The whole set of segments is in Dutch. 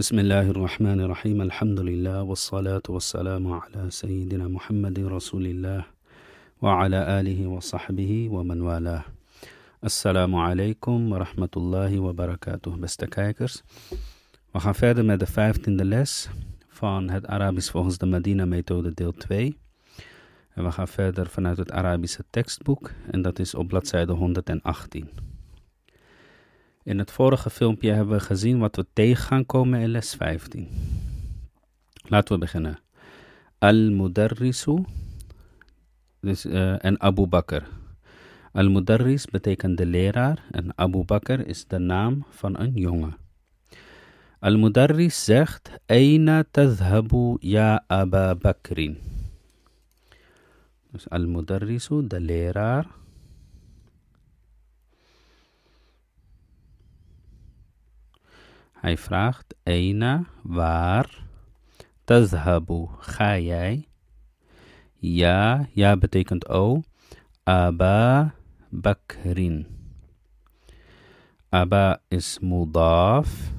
بسم الله الرحمن الرحيم الحمد لله والصلاة والسلام على سيدنا محمد رسول الله وعلى آله وصحبه ومن والاه السلام عليكم ورحمة الله وبركاته بستكايكرز وخفاد ما the fifth in the less von het Arabisch volgens de Medina methode deel 2 En we gaan verder vanuit het Arabische tekstboek en dat is op bladzijde 118. In het vorige filmpje hebben we gezien wat we tegen gaan komen in les 15. Laten we beginnen. Al-Mudarrisu dus, uh, en Abu Bakr. Al-Mudarris betekent de leraar en Abu Bakr is de naam van een jongen. Al-Mudarris zegt, Aina tadhabu ya Aba Bakrin. Dus Al-Mudarrisu, de leraar. Hij vraagt, Aina, waar? Tadhabu, ga jij? Ja, ja betekent o. Aba Bakrin. Aba is mudaf.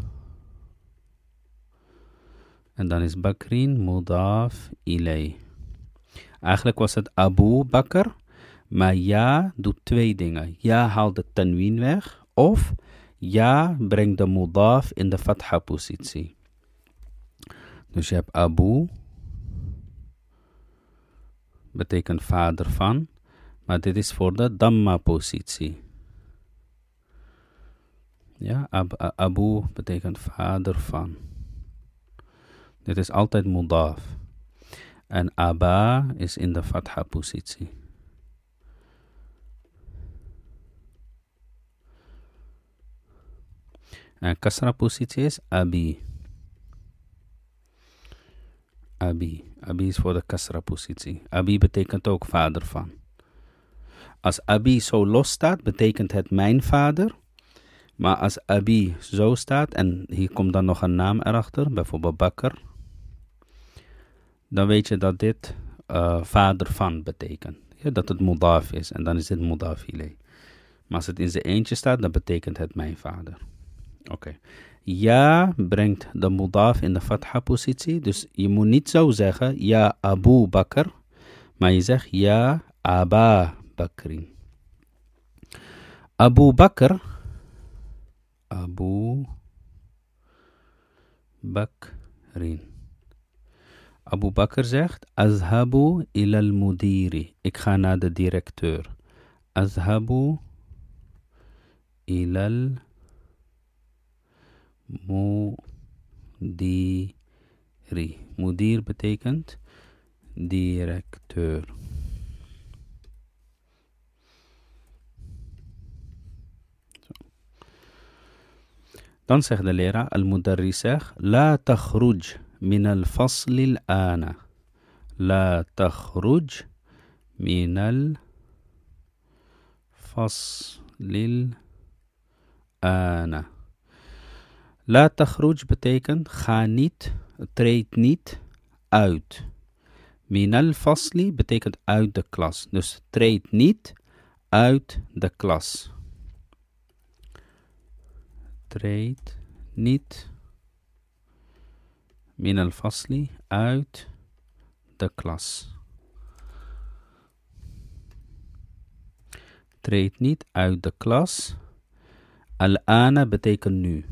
En dan is Bakrin mudaf ilay. Eigenlijk was het Abu Bakr. Maar ja doet twee dingen. Ja haalt de tanwin weg. Of ja brengt de mudaf in de fatha positie. Dus je hebt Abu. Betekent vader van. Maar dit is voor de Dhamma-positie. Ja, ab, Abu betekent vader van. Dit is altijd mudaf. En Aba is in de Fatha-positie. En Kasra-positie is Abi. Abi. Abi is voor de Kasra-positie. Abi betekent ook vader van. Als Abi zo los staat, betekent het mijn vader. Maar als Abi zo staat, en hier komt dan nog een naam erachter, bijvoorbeeld Bakker. Dan weet je dat dit uh, vader van betekent. Ja, dat het Modaf is, en dan is dit Modaf Maar als het in zijn eentje staat, dan betekent het mijn vader. Oké. Ja brengt de Modaf in de Fatha-positie. Dus je moet niet zo zeggen, ja Abu Bakr. Maar je zegt, ja Aba Bakrin. Abu Bakr. Abu Bakrin. Abu Bakr zegt, Azhabu ilal mudiri. Ik ga naar de directeur. Azhabu ilal mudiri. مديري. مدير بتيكنت ديركتور تنصح الليرة المدرسة. لا تخرج من الفصل الآن. لا تخرج من الفصل الآن. La takhruj betekent, ga niet, treed niet uit. Min al-fasli betekent uit de klas. Dus treed niet uit de klas treedt niet min al-fasli uit de klas. Treedt niet uit de klas. Al-ana betekent nu.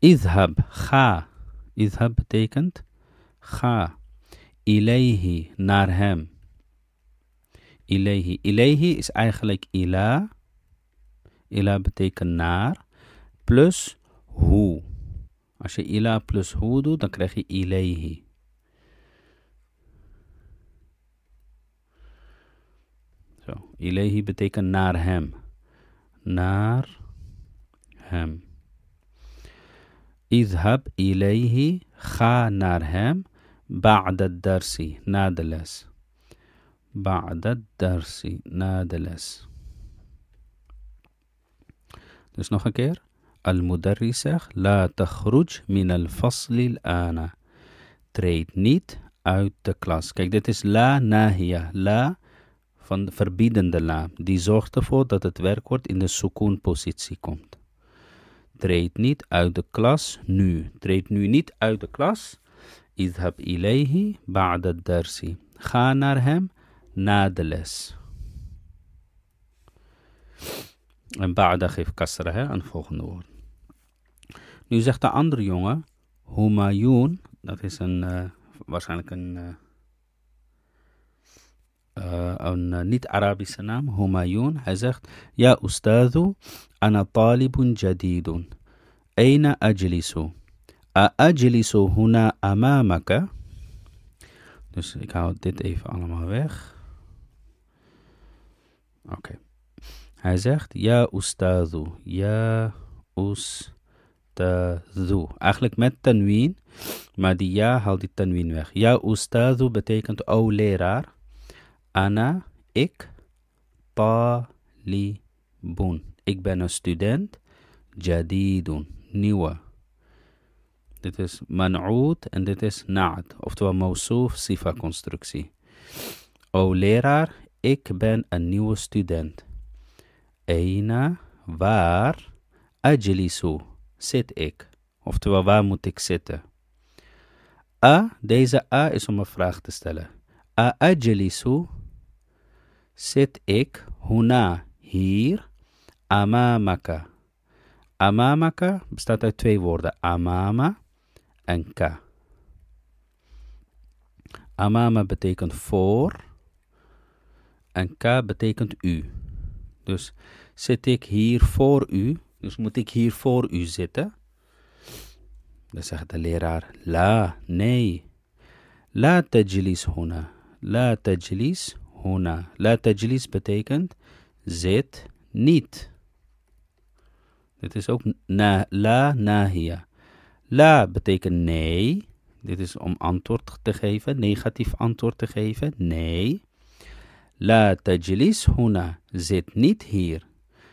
Idhab, ga. Idhab betekent ga. Ilayhi, naar hem. Ilayhi. Ilayhi is eigenlijk ila. Ila betekent naar plus hu. Als je ila plus hu doet, dan krijg je ilayhi. Zo, ilayhi betekent naar hem. Naar hem. Idhab ilayhi, ga naar hem. Ba'da darsi, na de les. Ba'da darsi, na de les. Dus nog een keer. Al-Mudarris zegt, La takhruj min al-fasli al-ana. Treed niet uit de klas. Kijk, dit is la nahia. La van de verbiedende la. Die zorgt ervoor dat het werkwoord in de sukoon positie komt. Treed niet uit de klas nu. Treed nu niet uit de klas. Idhab ilayhi ba'da darsi. Ga naar hem na de les. En ba'da geeft kasra hè, volgende woord. Nu zegt de andere jongen, Humayun, dat is een, uh, waarschijnlijk een, uh, uh, een niet-Arabische naam, Humayun. Hij zegt, Ja ustadu, talibun jadidun. Aina ajlisu? A ajlisu huna amamaka? Dus ik haal dit even allemaal weg. Oké. Hij zegt, Ja ustadu, ja ustadu. Eigenlijk met tanween, maar die ja haalt die tanween weg. Ja ustadu betekent o leraar. Ana, ik, talibun. Ik ben een student. Jadidun, nieuwe. Dit is man'oud en dit is na'at, oftewel mausoof sifa constructie. O leraar, ik ben een nieuwe student. Eina, waar, ajlisu, zit ik? Oftewel, waar moet ik zitten? A, deze A is om een vraag te stellen. A ajlisu, zit ik, huna, hier, amamaka. Amamaka bestaat uit twee woorden, amama en ka. Amama betekent voor en ka betekent u. Dus zit ik hier voor u, dus moet ik hier voor u zitten? Dan zegt de leraar, la, nee. La tajlis huna. La tajlis huna. La tajlis betekent zit niet. Dit is ook na, la nahia. La betekent nee. Dit is om antwoord te geven, negatief antwoord te geven. Nee. La tajlis huna. Zit niet hier.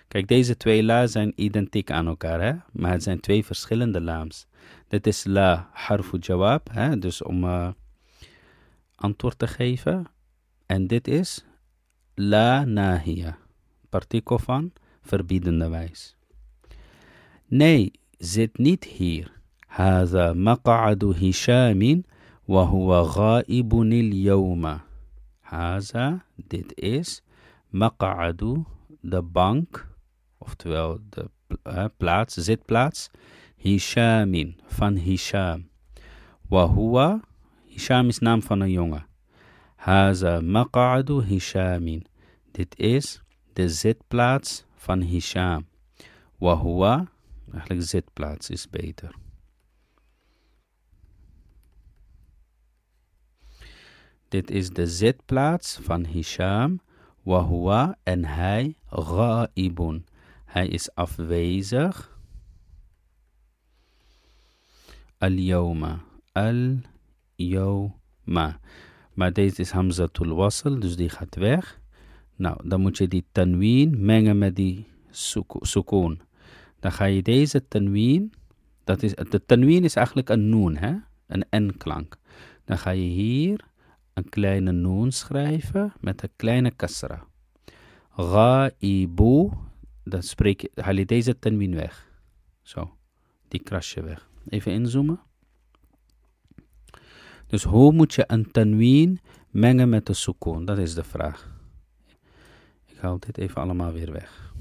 Kijk, deze twee la zijn identiek aan elkaar, hè? maar het zijn twee verschillende laams. Dit is la harfu jawab, hè? dus om uh, antwoord te geven. En dit is la nahia, partikel van verbiedende wijs. Nee, zit niet hier. هذا مقعد هشام وهو غائب اليوم. هذا, dit is, مقعد, de bank oftewel de uh, plaats, zitplaats, Hishamin, van Hisham. Wahua, Hisham is naam van een jongen. Haza maqa'adu Hishamin. Dit is de zitplaats van Hisham. Wahua, eigenlijk zitplaats is beter. Dit is de zitplaats van Hisham. Wahua en hij ghaibun. Hij is afwezig. Al-yawma. Al-yawma. Maar deze is hamzatul wasl, dus die gaat weg. Nou, dan moet je die tanween mengen met die sukoon. Dan ga je deze tanween, dat is, de tanween is eigenlijk een noon, hè? een n-klank. Dan ga je hier een kleine noon schrijven met een kleine kasra. Ghaibu, dan spreek je, haal je deze tanwin weg. Zo, die krasje weg. Even inzoomen. Dus hoe moet je een tanwin mengen met de sukoon? Dat is de vraag. Ik haal dit even allemaal weer weg.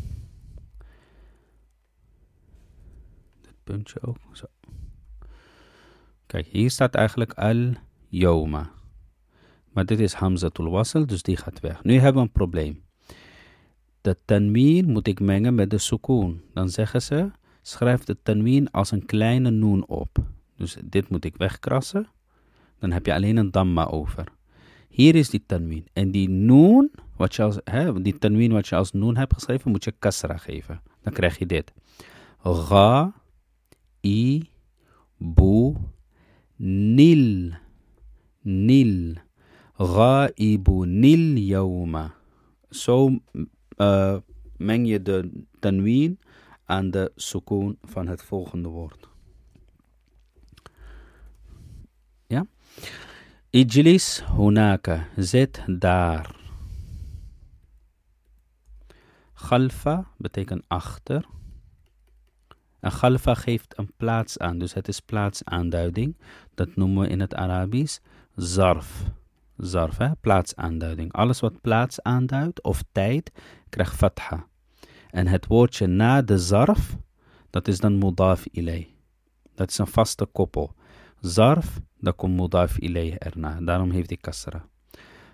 Puntje ook. Zo. Kijk, hier staat eigenlijk al-yoma. Maar dit is hamzatul wasl, dus die gaat weg. Nu hebben we een probleem. De tanween moet ik mengen met de sukoon. Dan zeggen ze, schrijf de tanween als een kleine noon op. Dus dit moet ik wegkrassen. Dan heb je alleen een damma over. Hier is die tanween. En die noon, wat je als, hè, die tanween wat je als noon hebt geschreven, moet je kasra geven. Dan krijg je dit. Ga, i, bu, nil. Nil. Ghaibu nil yawma. Zo uh, meng je de tanween aan de sukoon van het volgende woord. Ja? Ijlis hunaka, zit daar. Khalfa betekent achter. En galfa geeft een plaats aan, dus het is plaatsaanduiding. Dat noemen we in het Arabisch zarf. Zarf, hè? plaatsaanduiding. Alles wat plaats aanduidt of tijd, krijgt fatha. En het woordje na de zarf, dat is dan mudaf ilay. Dat is een vaste koppel. Zarf, dan komt mudaf ilay erna. Daarom heeft hij kasra.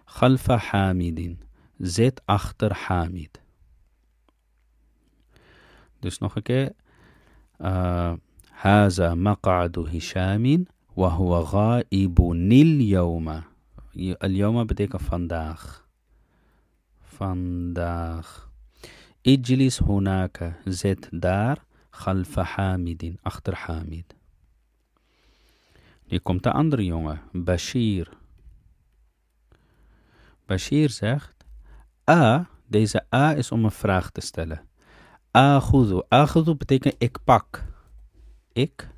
Khalfa hamidin. Zit achter hamid. Dus nog een keer. هذا مقعد هشام وهو غائب اليوم اليوم betekent vandaag vandaag اجلس هناك zit daar خلف حامد achter Hamid nu komt de andere jongen Bashir Bashir zegt A, deze A is om een vraag te stellen Agudu. Agudu betekent ik pak. Ik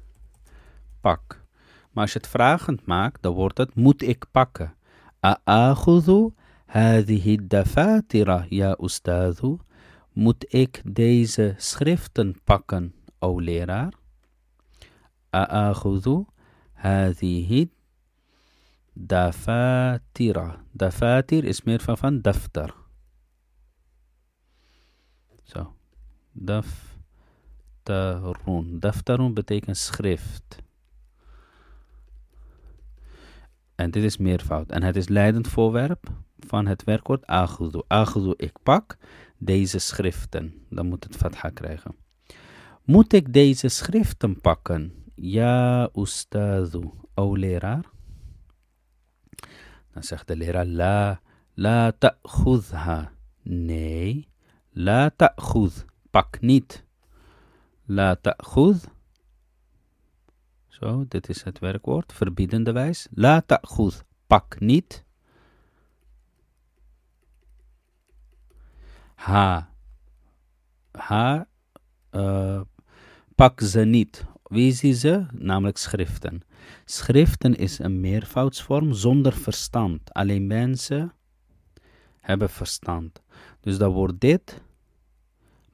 pak. Maar als je het vragend maakt, dan wordt het moet ik pakken. Aagudu hadihi dafatira ya ustadu. Moet ik deze schriften pakken, o leraar? Aagudu hadihi dafatira. Dafatir is meer van van daftar. Zo. Daftarun. Daftarun betekent schrift. En dit is meervoud. En het is leidend voorwerp van het werkwoord agudu. Agudu, ik pak deze schriften. Dan moet het fatha krijgen. Moet ik deze schriften pakken? Ja, ustadu. O leraar. Dan zegt de leraar, la, la ta'khudha. Nee, la ta'khud pak niet. La ta'khud. Zo, dit is het werkwoord, verbiedende wijs. La ta'khud, pak niet. Ha. Ha, uh, pak ze niet. Wie zie ze? Namelijk schriften. Schriften is een meervoudsvorm zonder verstand. Alleen mensen hebben verstand. Dus dan wordt dit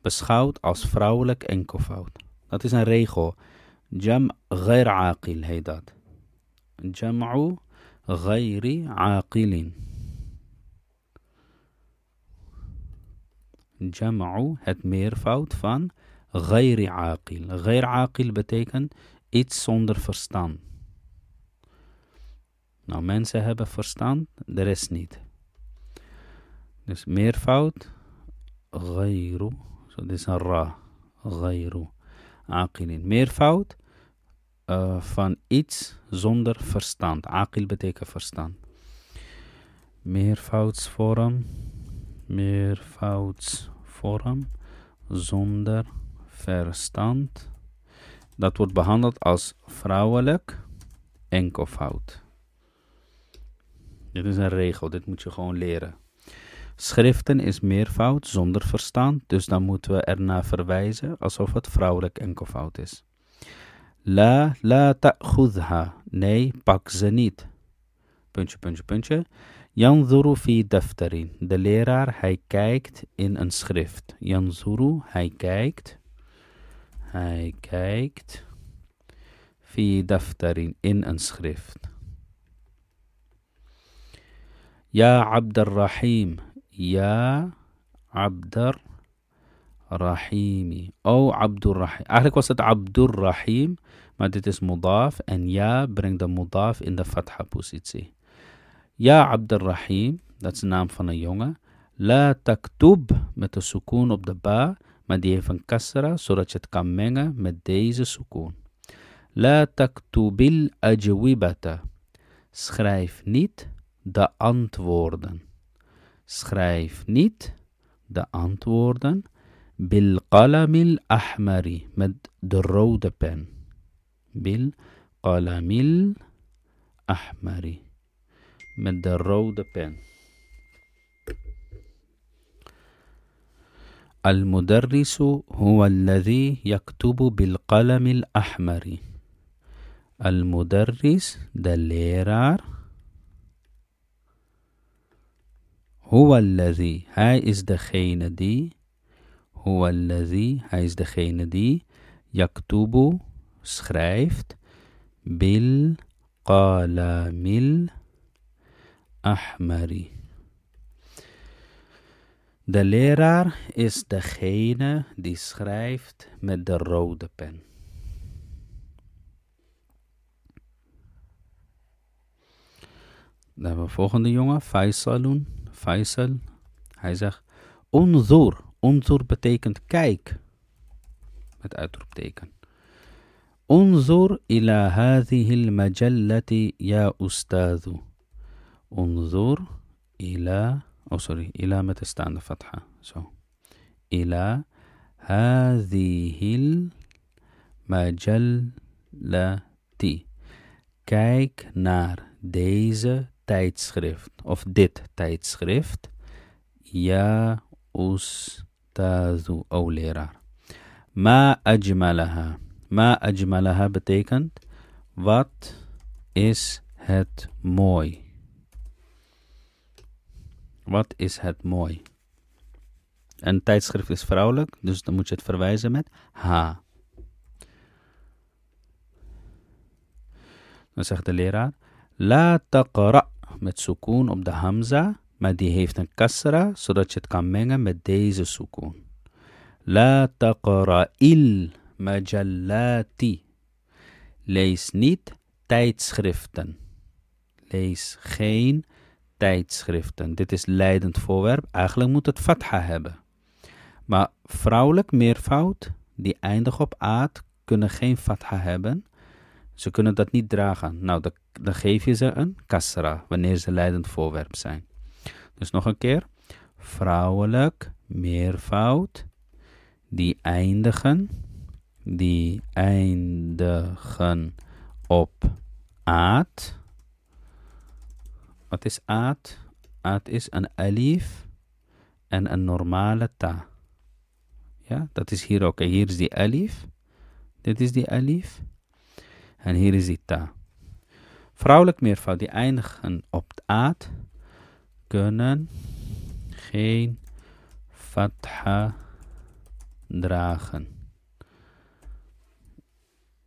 beschouwd als vrouwelijk enkelvoud. Dat is een regel. Jam ghair aqil heet dat. Jam'u ghairi aqilin. Jam'u, het meervoud van ghairi aqil. Ghair aqil betekent iets zonder verstand. Nou, mensen hebben verstand, de rest niet. Dus meervoud, ghairu dit is een ra. Ghayru. Aqilin. Meervoud uh, van iets zonder verstand. Aqil betekent verstand. Meervoudsvorm. Meervoudsvorm zonder verstand. Dat wordt behandeld als vrouwelijk enkelvoud. Dit is een regel, dit moet je gewoon leren. Schriften is meervoud zonder verstand, dus dan moeten we ernaar verwijzen alsof het vrouwelijk enkelvoud is. La, la ta'khudha. Nee, pak ze niet. Puntje, puntje, puntje. Yanzuru fi daftarin. De leraar, hij kijkt in een schrift. Yanzuru, hij kijkt. Hij kijkt. Fi daftarin, in een schrift. Ja, Abdurrahim. Ja Abdur Rahimi. Oh Abdur Rahim. Eigenlijk was het Abdur Rahim, maar dit is mudaf. En ja brengt de mudaf in de fatha positie. Ja Abdur Rahim, dat is de naam van een jongen. La taktub met de sukoon op de ba, maar die heeft een kasra, zodat je het kan mengen met deze sukoon. La taktubil ajwibata. Schrijf niet de antwoorden. Schrijf niet de antwoorden bil qalamil ahmari met de rode pen. Bil qalamil ahmari met de rode pen. المدرس هو الذي يكتب بالقلم الأحمر المدرس de leraar Huwa alladhi, hij is degene die, huwa alladhi, hij is degene die, Yaktubu schrijft. Bil qalamil ahmari. De leraar is degene die schrijft met de rode pen. Dan hebben we volgende jongen, Faisalun. Faisal. Hij zegt, Unzur. Unzur betekent kijk. Met uitroepteken. Unzur ila hadhihi al-majallati ya ustadu. Unzur ila... Oh, sorry. Ila met de staande fatha. Zo. Ila hadhihi al-majallati. Kijk naar deze tijdschrift. Of dit tijdschrift. Ja ustadu. O leraar. Ma ajmalaha. Ma ajmalaha betekent. Wat is het mooi. Wat is het mooi? Een tijdschrift is vrouwelijk, dus dan moet je het verwijzen met ha. Dan zegt de leraar, la taqra met sukoon op de hamza, maar die heeft een kasra, zodat je het kan mengen met deze sukoon. La taqra il majallati. Lees niet tijdschriften. Lees geen tijdschriften. Dit is leidend voorwerp. Eigenlijk moet het fatha hebben. Maar vrouwelijk meervoud, die eindigen op aat, kunnen geen fatha hebben. Ze kunnen dat niet dragen. Nou, dan, geef je ze een kasra, wanneer ze leidend voorwerp zijn. Dus nog een keer. Vrouwelijk meervoud, die eindigen, die eindigen op aat wat is aat? Aat is een alif en een normale ta. Ja, dat is hier ook. Hier is die alif. Dit is die alif. En hier is die ta. Vrouwelijk meervoud die eindigen op aat kunnen geen fatha dragen.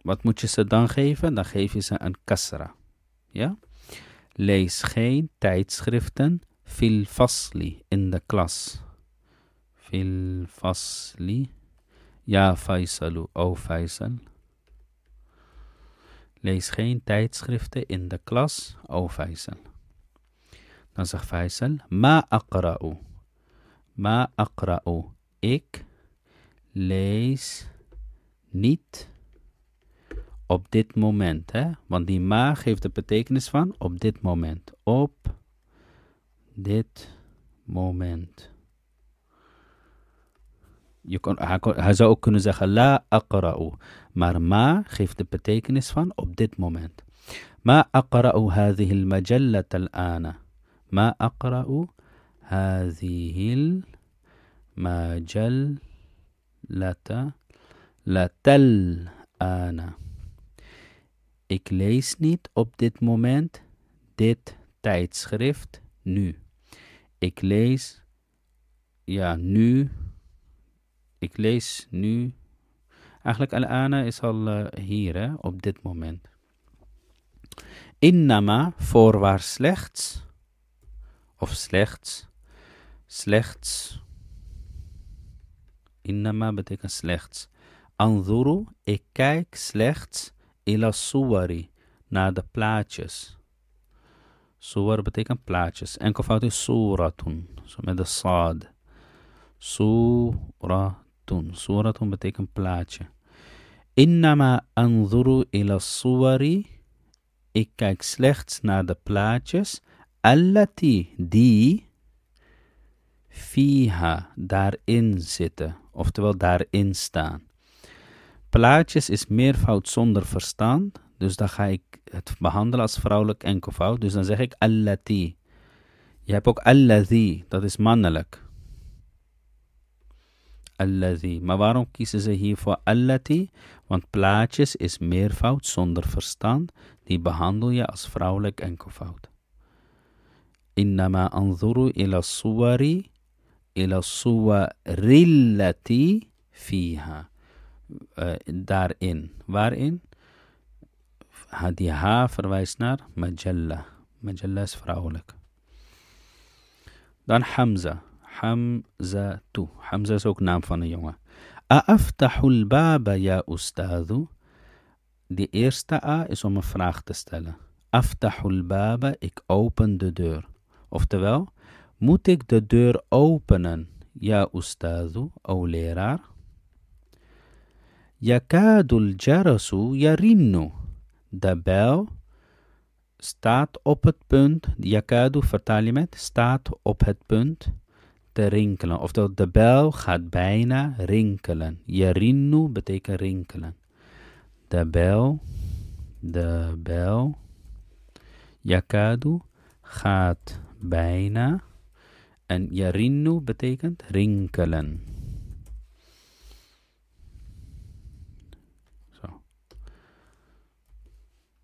Wat moet je ze dan geven? Dan geef je ze een kasra. Ja? Lees geen tijdschriften fil fasli in de klas. Fil fasli. Ja, Faisalu, o Faisal. Lees geen tijdschriften in de klas, o Faisal. Dan zegt Faisal, ma aqra'u. Ma aqra'u. Ik lees niet op dit moment. Hè? Want die ma geeft de betekenis van op dit moment. Op dit moment. Hij, zou ook kunnen zeggen la aqra'u. Maar ma geeft de betekenis van op dit moment. Ma aqra'u hadhihi al-majallata al-ana. Ma aqra'u hadhihi al-majallata latal-ana. Ik lees niet op dit moment dit tijdschrift nu. Ik lees, ja, nu. Ik lees nu. Eigenlijk al-ana is al uh, hier, hè, op dit moment. Innama, voorwaar slechts. Of slechts. Slechts. Innama betekent slechts. Anzuru, ik kijk slechts ila suwari, naar de plaatjes. Suwar betekent plaatjes. Enkelvoud is suratun, zo met de saad. Suratun. Suratun betekent plaatje. Innama anzuru ila suwari. Ik kijk slechts naar de plaatjes. Allati, die fiha, daarin zitten. Oftewel daarin staan. Plaatjes is meervoud zonder verstand. Dus dan ga ik het behandelen als vrouwelijk enkelvoud. Dus dan zeg ik allati. Je hebt ook alladhi, dat is mannelijk. Alladhi. Maar waarom kiezen ze hier voor allati? Want plaatjes is meervoud zonder verstand. Die behandel je als vrouwelijk enkelvoud. Innama anzuru ila suwari ila suwarillati fiha daarin. Waarin? Die H verwijst naar Majalla. Majalla is vrouwelijk. Dan Hamza. Hamza tu. Hamza is ook naam van een jongen. Aaftahul baba ya ustadu. De eerste A is om een vraag te stellen. Aftahul baba, ik open de deur. Oftewel, moet ik de deur openen? Ja, ustadu, o leraar. Yakadul jarasu yarinnu. De bel staat op het punt, yakadu vertaal je met, staat op het punt te rinkelen. Oftewel, de bel gaat bijna rinkelen. Yarinnu betekent rinkelen. De bel, de bel, yakadu gaat bijna. En yarinnu betekent rinkelen. Zo.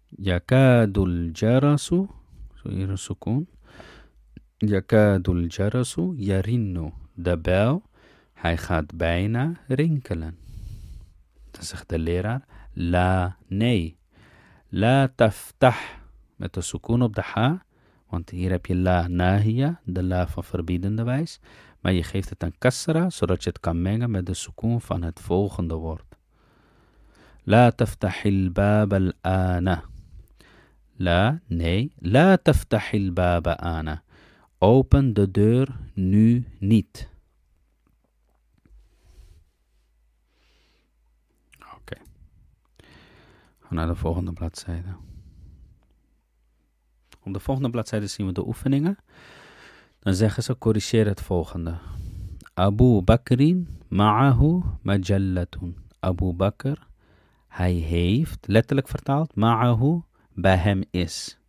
Yakadul jarasu. Zo hier een sukun. Yakadul jarasu yarinnu. De bel, hij gaat bijna rinkelen. Dan zegt de leraar, la, nee. La taftah, met de sukun op de ha. Want hier heb je la nahia, de la van verbiedende wijs. Maar je geeft het een kasra, zodat je het kan mengen met de sukun van het volgende woord. La taftahil bab al-ana. La, nee. La taftahil bab ana. Open de deur nu niet. Oké. Okay. Gaan naar de volgende bladzijde. Op de volgende bladzijde zien we de oefeningen. Dan zeggen ze, corrigeer het volgende. Abu Bakrin ma'ahu majallatun. Abu Bakr, hij heeft, letterlijk vertaald, ma'ahu, bij hem is.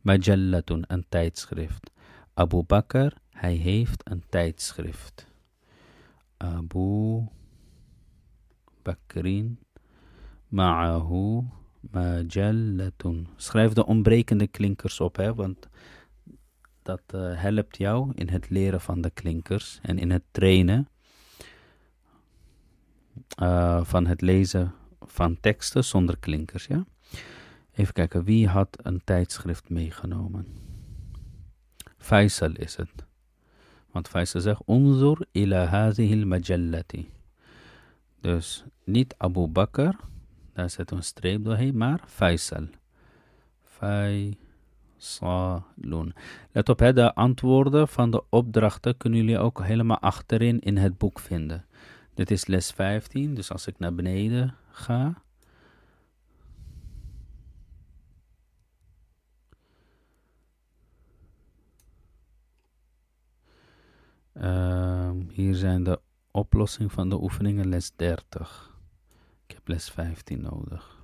Majallatun, een tijdschrift. Abu Bakr, hij heeft een tijdschrift. Abu Bakrin ma'ahu majallatun. Schrijf de ontbrekende klinkers op, hè, want dat uh, helpt jou in het leren van de klinkers en in het trainen uh, van het lezen van teksten zonder klinkers. Ja? Even kijken, wie had een tijdschrift meegenomen? Faisal is het. Want Faisal zegt, Unzur ila hadihil majallati. Dus niet Abu Bakr, daar zit een streep doorheen, maar Faisal. Faisalun. Let op, de antwoorden van de opdrachten kunnen jullie ook helemaal achterin in het boek vinden. Dit is les 15, dus als ik naar beneden ga. Uh, hier zijn de oplossing van de oefeningen les 30. Ik heb les 15 nodig.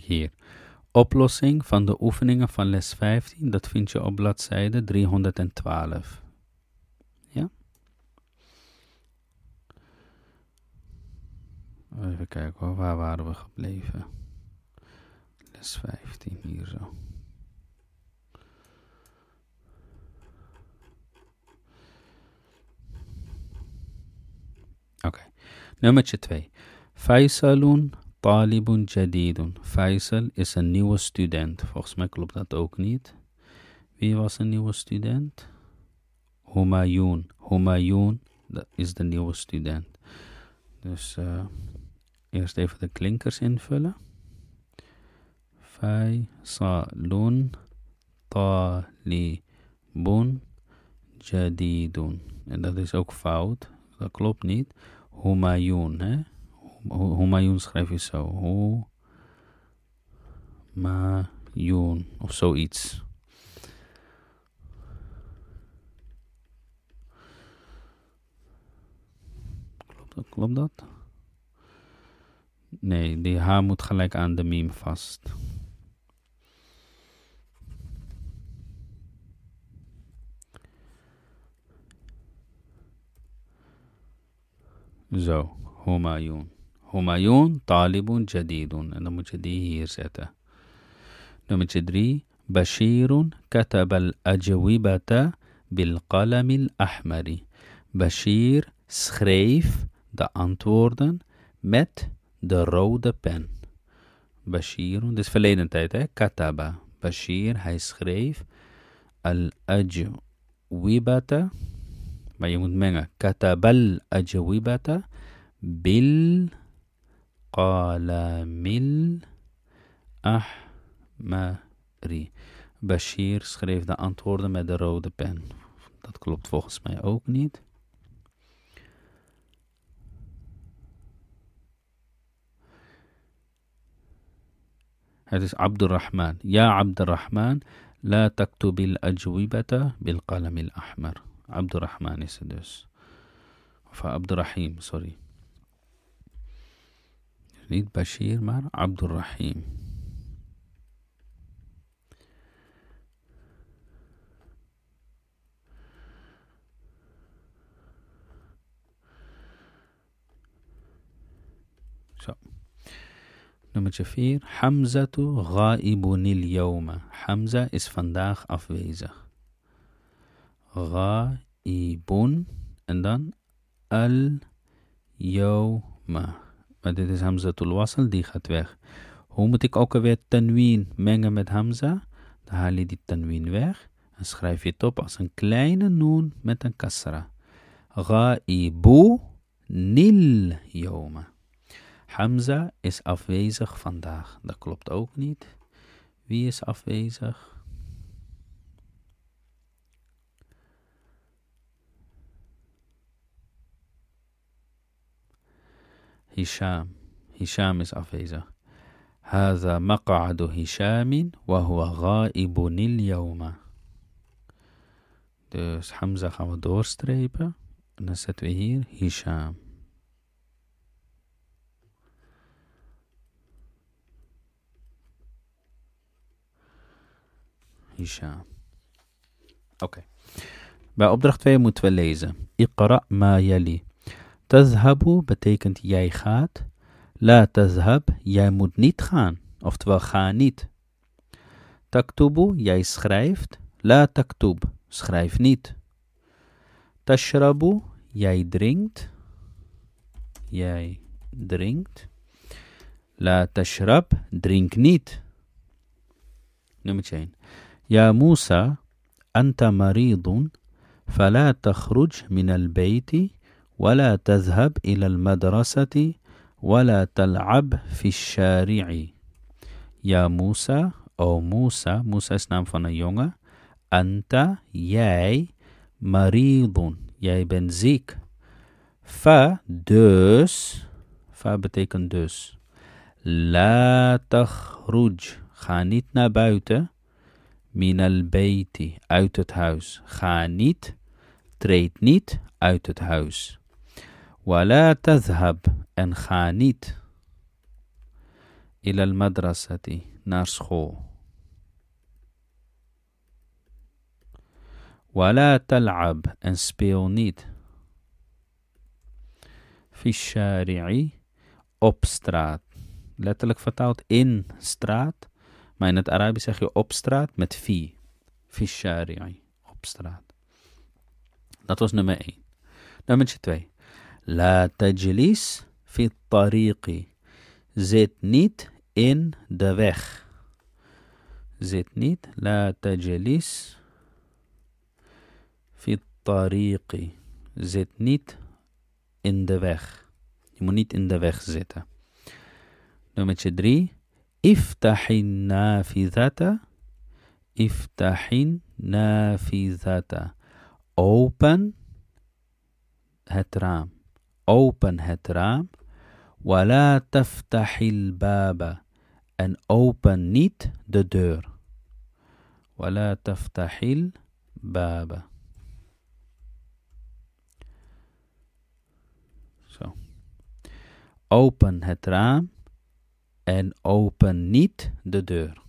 Hier. Oplossing van de oefeningen van les 15, dat vind je op bladzijde 312. Ja? Even kijken hoor, waar waren we gebleven? Les 15, hier zo. Oké, okay. nummertje 2. Faisalun Talibun jadidun. Faisal is een nieuwe student. Volgens mij klopt dat ook niet. Wie was een nieuwe student? Humayun. Humayun is de nieuwe student. Dus uh, eerst even de klinkers invullen. Faisalun talibun jadidun. En dat is ook fout. Dat klopt niet. Humayun, hè? Homayun schrijf je zo. Homayun of zoiets. Klopt dat? Klopt dat? Nee, die H moet gelijk aan de meme vast. Zo, Homayun. Humayun, talibun, jadidun. En dan moet je die hier zetten. Nummer 3. Bashirun katab al-ajwibata bil-qalam al-ahmari. Bashir schreef de antwoorden met de rode pen. Bashirun, dit is verleden tijd, hè? Kataba. Bashir, hij schreef al-ajwibata. Maar je moet mengen. Katabal ajwibata bil qalamil ahmari. Bashir schreef de antwoorden met de rode pen. Dat klopt volgens mij ook niet. Het is Abdurrahman. Ja, Abdurrahman. La taktubil ajwibata bil qalamil ahmar. Abdurrahman is het dus. Of Abdurrahim, sorry. ليد بشير مع عبد الرحيم. نمتشفير حمزة غائب اليوم. حمزة is vandaag afwezig غائب and then اليوم. Maar dit is Hamzatul wasl, die gaat weg. Hoe moet ik ook alweer tanween mengen met Hamza? Dan haal je die tanween weg en schrijf je het op als een kleine noon met een kasra. Ghaibu nil yawma. Hamza is afwezig vandaag. Dat klopt ook niet. Wie is afwezig? هشام هشام is afwezig هذا مقعد هشام وهو غائب اليوم Dus Hamza gaan we doorstrepen. En dan zetten we hier Hisham. Hisham. Oké. Okay. Bij opdracht 2 moeten we lezen. Iqra ma yali. Tazhabu betekent jij gaat. La tazhab, jij moet niet gaan. Oftewel, ga niet. Taktubu, jij schrijft. La taktub, schrijf niet. Tashrabu, jij drinkt. Jij drinkt. La tashrab, drink niet. Nummer 1. Ja Musa, anta maridun, فلا تخرج من البيت ولا تذهب إلى المدرسة ولا تلعب في الشارع. يا موسى أو موسى موسى اسنام فانا يونغ أنت ياي مريض ياي بنزيك فا دوس. فا بتيكن دوس. لا تخرج. خانيتنا نابوتا من البيت out of house. خانيت تريت نيت out of house. ولا تذهب ga niet إلى المدرسة school ولا تلعب speel niet في الشارع op straat letterlijk vertaald in straat maar in het Arabisch zeg je op straat met fi في الشارع op straat dat was nummer 1 nummer 2 لا تجلس في الطريق. زيت نيت إن دافيخ زيت نيت لا تجلس في الطريق. زيت نيت إن دافيخ يمونيت إن دافيخ زيتا. نومي تشدري افتحي النافذة. افتحي النافذة. Open. هترام open het raam. Wala taftahil baba. En open niet de deur. Wala taftahil baba. Zo. Open het raam en open niet de deur.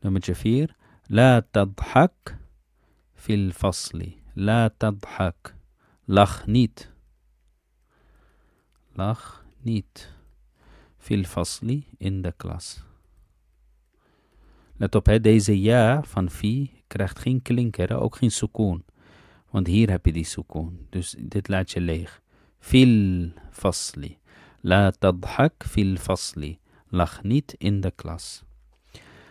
Nummer 4. La tadhak fil fasli. La tadhak. Lach niet lag niet. Fil fasli in de klas. Let op, hè, deze ja van fi krijgt geen klinker, ook geen sukoon. Want hier heb je die sukoon. Dus dit laat je leeg. Fil fasli. La tadhak fil fasli. Lach niet in de klas.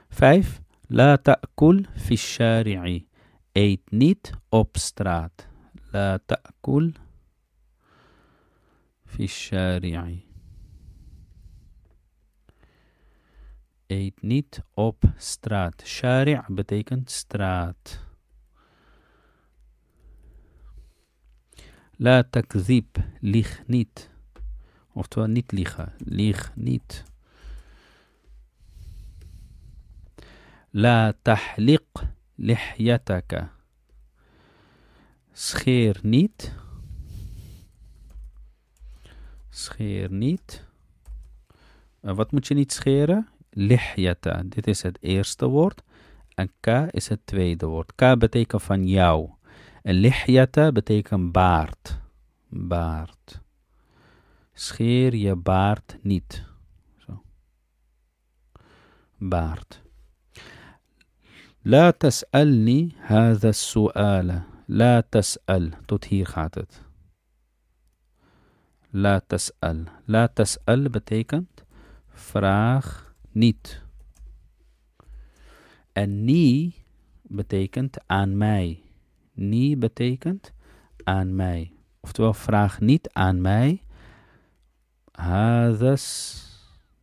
Vijf. La ta'kul fi shari'i. Eet niet op straat. La ta'kul fi shari'i. Eet niet op straat. Shari' betekent straat. La takzib, lieg niet. Oftewel niet liegen, lieg niet. La tahliq lihyataka. Scheer niet. Scheer niet. Eh, wat moet je niet scheren? Lihyata, dit is het eerste woord. En ka is het tweede woord. Ka betekent van jou. En lihyata betekent baard. Baard. Scheer je baard niet. Zo. Baard. La tas'alni hadha su'ala. La tas'al. Tot hier gaat het. La tas'al. La tas'al betekent vraag niet. En ni betekent aan mij. Ni betekent aan mij. Oftewel, vraag niet aan mij. Hadas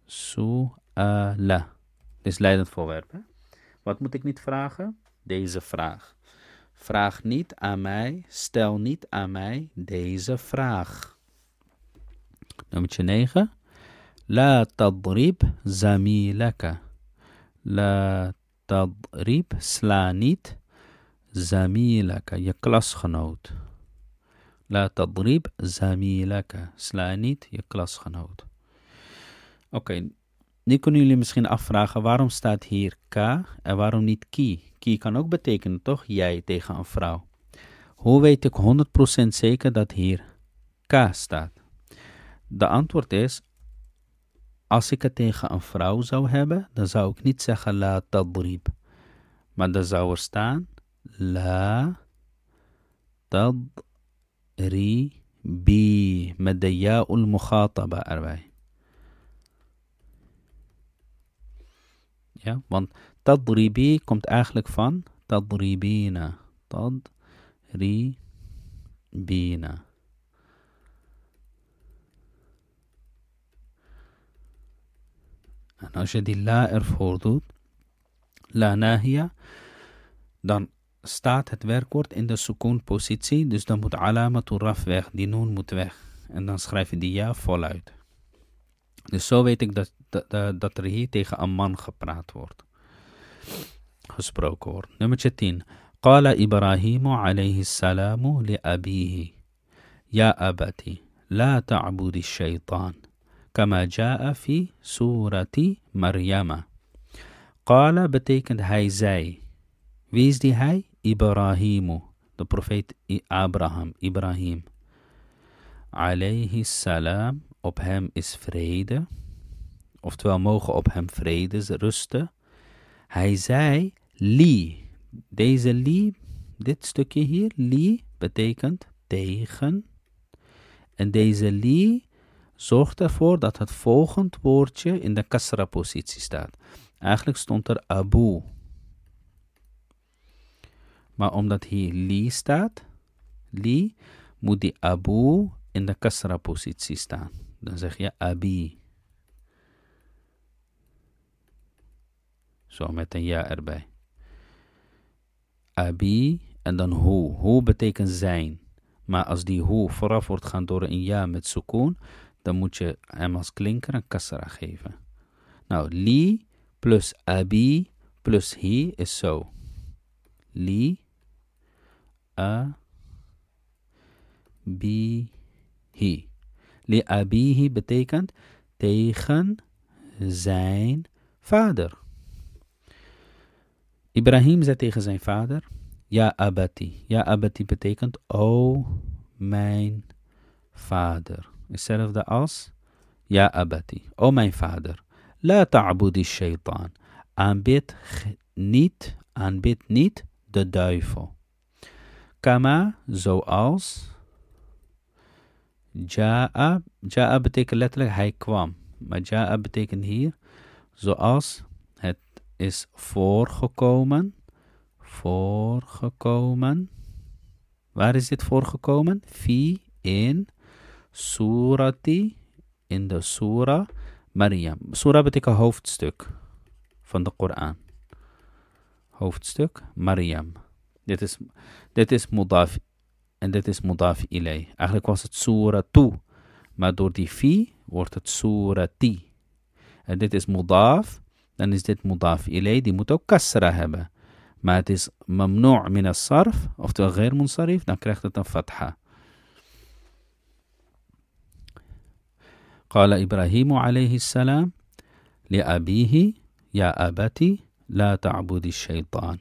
su'ala. Dit is leidend voorwerp. Hè? Wat moet ik niet vragen? Deze vraag. Vraag niet aan mij, stel niet aan mij deze vraag. Nummertje 9. La tadrib zamilaka. La tadrib, sla niet. Zamilaka, je klasgenoot. La tadrib zamilaka. Sla niet je klasgenoot. Oké, nu kunnen jullie misschien afvragen waarom staat hier ka en waarom niet ki. Ki kan ook betekenen toch jij tegen een vrouw. Hoe weet ik 100% zeker dat hier ka staat? De antwoord is, als ik het tegen een vrouw zou hebben, dan zou ik niet zeggen la tadrib. Maar dan zou er staan la tadribi met de ja'ul mukhataba erbij. Ja, want tadribi komt eigenlijk van tadribina. Tadribina. En als je die la ervoor doet, la nahia, dan staat het werkwoord in de sukoon-positie, dus dan moet alamatul raf weg, die noon moet weg. En dan schrijf je die ja voluit. Dus zo weet ik dat, dat, dat er hier tegen een man gepraat wordt. Gesproken wordt. Nummer 10. Qala Ibrahimu alayhi salamu li abihi. Ja abati, la ta'budi shaitan. Kama ja'a fi surati Maryama. Qala betekent hij zei. Wie is die hij? Ibrahimu, de profeet Abraham, Ibrahim. Alayhi salam, op hem is vrede. Oftewel mogen op hem vrede rusten. Hij zei, li. Deze li, dit stukje hier, li, betekent tegen. En deze li zorgt ervoor dat het volgend woordje in de kasra positie staat. Eigenlijk stond er abu. Maar omdat hier li staat, li, moet die abu in de kasra positie staan. Dan zeg je abi. Zo met een ja erbij. Abi en dan hu. Hu betekent zijn. Maar als die hu vooraf wordt gaan door een ja met sukoon, dan moet je hem als klinker een kasra geven. Nou, li plus abi plus hi is zo. Li abihi. Li abihi betekent tegen zijn vader. Ibrahim zei tegen zijn vader, Ja abati. Ja abati betekent, o mijn vader. Hetzelfde als Ja abati, o mijn vader. La ta'budi shaitan. Aanbid niet, aanbid niet de duivel. Kama, zoals. Ja'a, ja'a betekent letterlijk hij kwam. Maar ja'a betekent hier zoals het is voorgekomen. Voorgekomen. Waar is dit voorgekomen? Fi in surati, in de surah Maryam. Surah betekent hoofdstuk van de Koran. Hoofdstuk Maryam. Dit is, dit is mudaf en dit is mudaf ilay. Eigenlijk was het surah tu, maar door die fi wordt het surati. En dit is mudaf, dan is dit mudaf ilay, die moet ook kasra hebben. Maar het is mamnu' min as-sarf, oftewel ghair munsarif, dan krijgt het een fatha. قال إبراهيم عليه السلام لأبيه يا أبتي لا تعبد الشيطان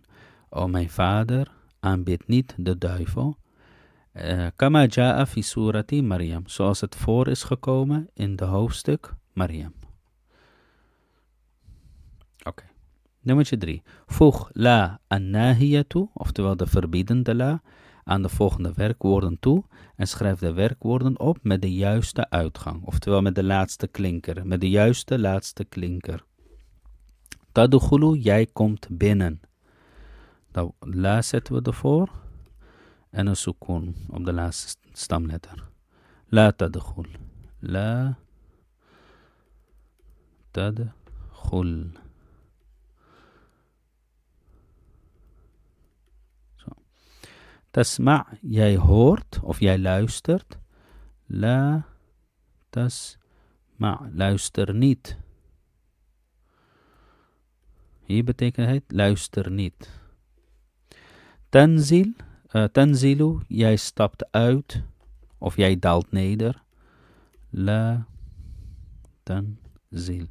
O mijn vader, aanbid niet de duivel. Uh, kama ja'a fi surati Maryam. Zoals het voor is gekomen in de hoofdstuk Maryam. Oké. Okay. Nummer 3. Voeg la an toe, oftewel de verbiedende la, aan de volgende werkwoorden toe en schrijf de werkwoorden op met de juiste uitgang, oftewel met de laatste klinker, met de juiste laatste klinker. Tadkhulu, jij komt binnen. Nou, la zetten we ervoor en een sukun op de laatste stamletter. La tadkhul. La tadkhul. Tasma, jij hoort of jij luistert. La tasma, luister niet. Hier betekent het luister niet. Tanzil, uh, tanzilu, jij stapt uit of jij daalt neder. La tanzil.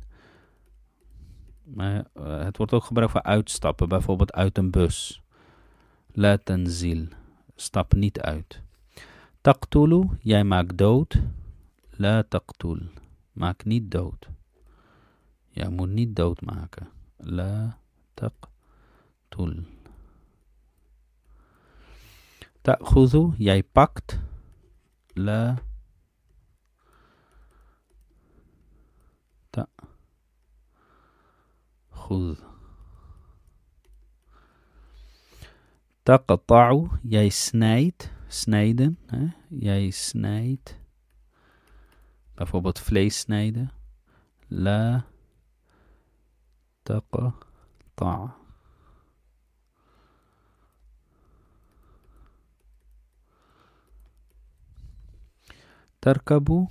Maar uh, het wordt ook gebruikt voor uitstappen, bijvoorbeeld uit een bus. La tanzil. Stap niet uit. Taqtulu, jij maakt dood. La taqtul. Maak niet dood. Jij moet niet doodmaken. La taqtul. Ta'khudhu, jij pakt. La ta'khudh. Taqta'u, jij snijdt, snijden, hè? jij snijdt. Bijvoorbeeld vlees snijden. La taqta'. Tarkabu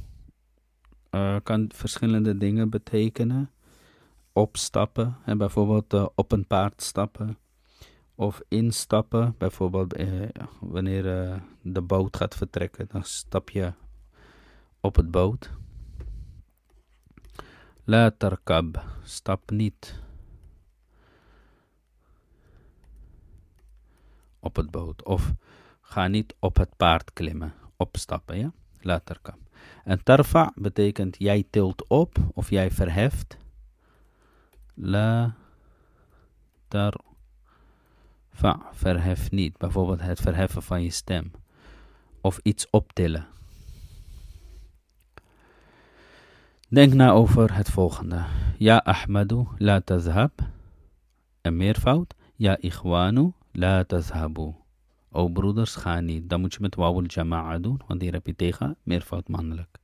uh, kan verschillende dingen betekenen. Opstappen, en bijvoorbeeld uh, op een paard stappen of instappen. Bijvoorbeeld eh, wanneer eh, de boot gaat vertrekken, dan stap je op het boot. La stap niet op het boot. Of ga niet op het paard klimmen, opstappen, ja? La. En tarfa betekent jij tilt op of jij verheft. La tarkab Va, verhef niet. Bijvoorbeeld het verheffen van je stem. Of iets optillen. Denk na over het volgende. Ja Ahmadu la tazhab. Een meervoud. Ja Ikhwanu la tazhabu. O broeders, ga niet. Dan moet je met wawul jama'a doen, want hier heb je tegen meervoud mannelijk.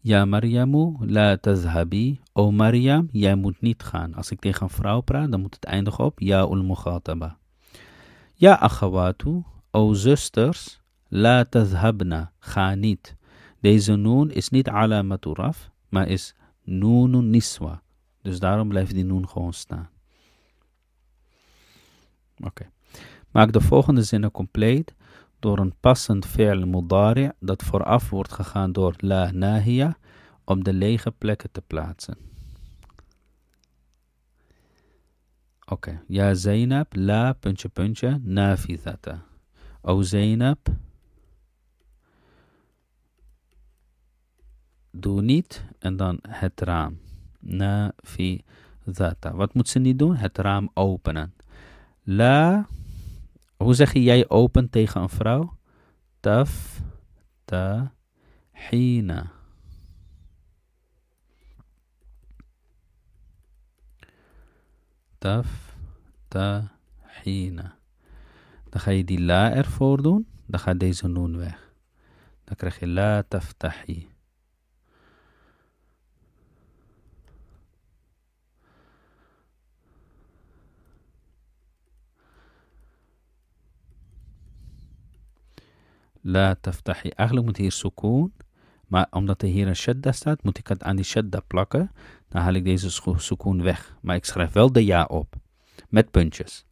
Ja Maryamu la tazhabi. O Maryam, jij moet niet gaan. Als ik tegen een vrouw praat, dan moet het eindigen op Ja ul mughataba. Ja, akhawatu, o zusters, la tazhabna, ga niet. Deze noon is niet ala maturaf, maar is noonun niswa. Dus daarom blijft die noon gewoon staan. Oké. Maak de volgende zinnen compleet door een passend fi'l mudari dat vooraf wordt gegaan door la nahia om de lege plekken te plaatsen. Oké. Ja Zainab, la, puntje, puntje, nafithata. O Zainab. doe niet en dan het raam. Nafidata. Wat moet ze niet doen? Het raam openen. La, hoe zeg je jij open tegen een vrouw? Taf, ta, hina. تف ت حين ده خي دي لا ارفور دون ده خي دي زنون ويخ. ده كرخي لا تفتحي. لا تفتحي. أغلب متير سكون. Maar omdat er hier een shadda staat, moet ik het aan die shadda plakken. Dan haal ik deze sukoon weg. Maar ik schrijf wel de ja op. Met puntjes.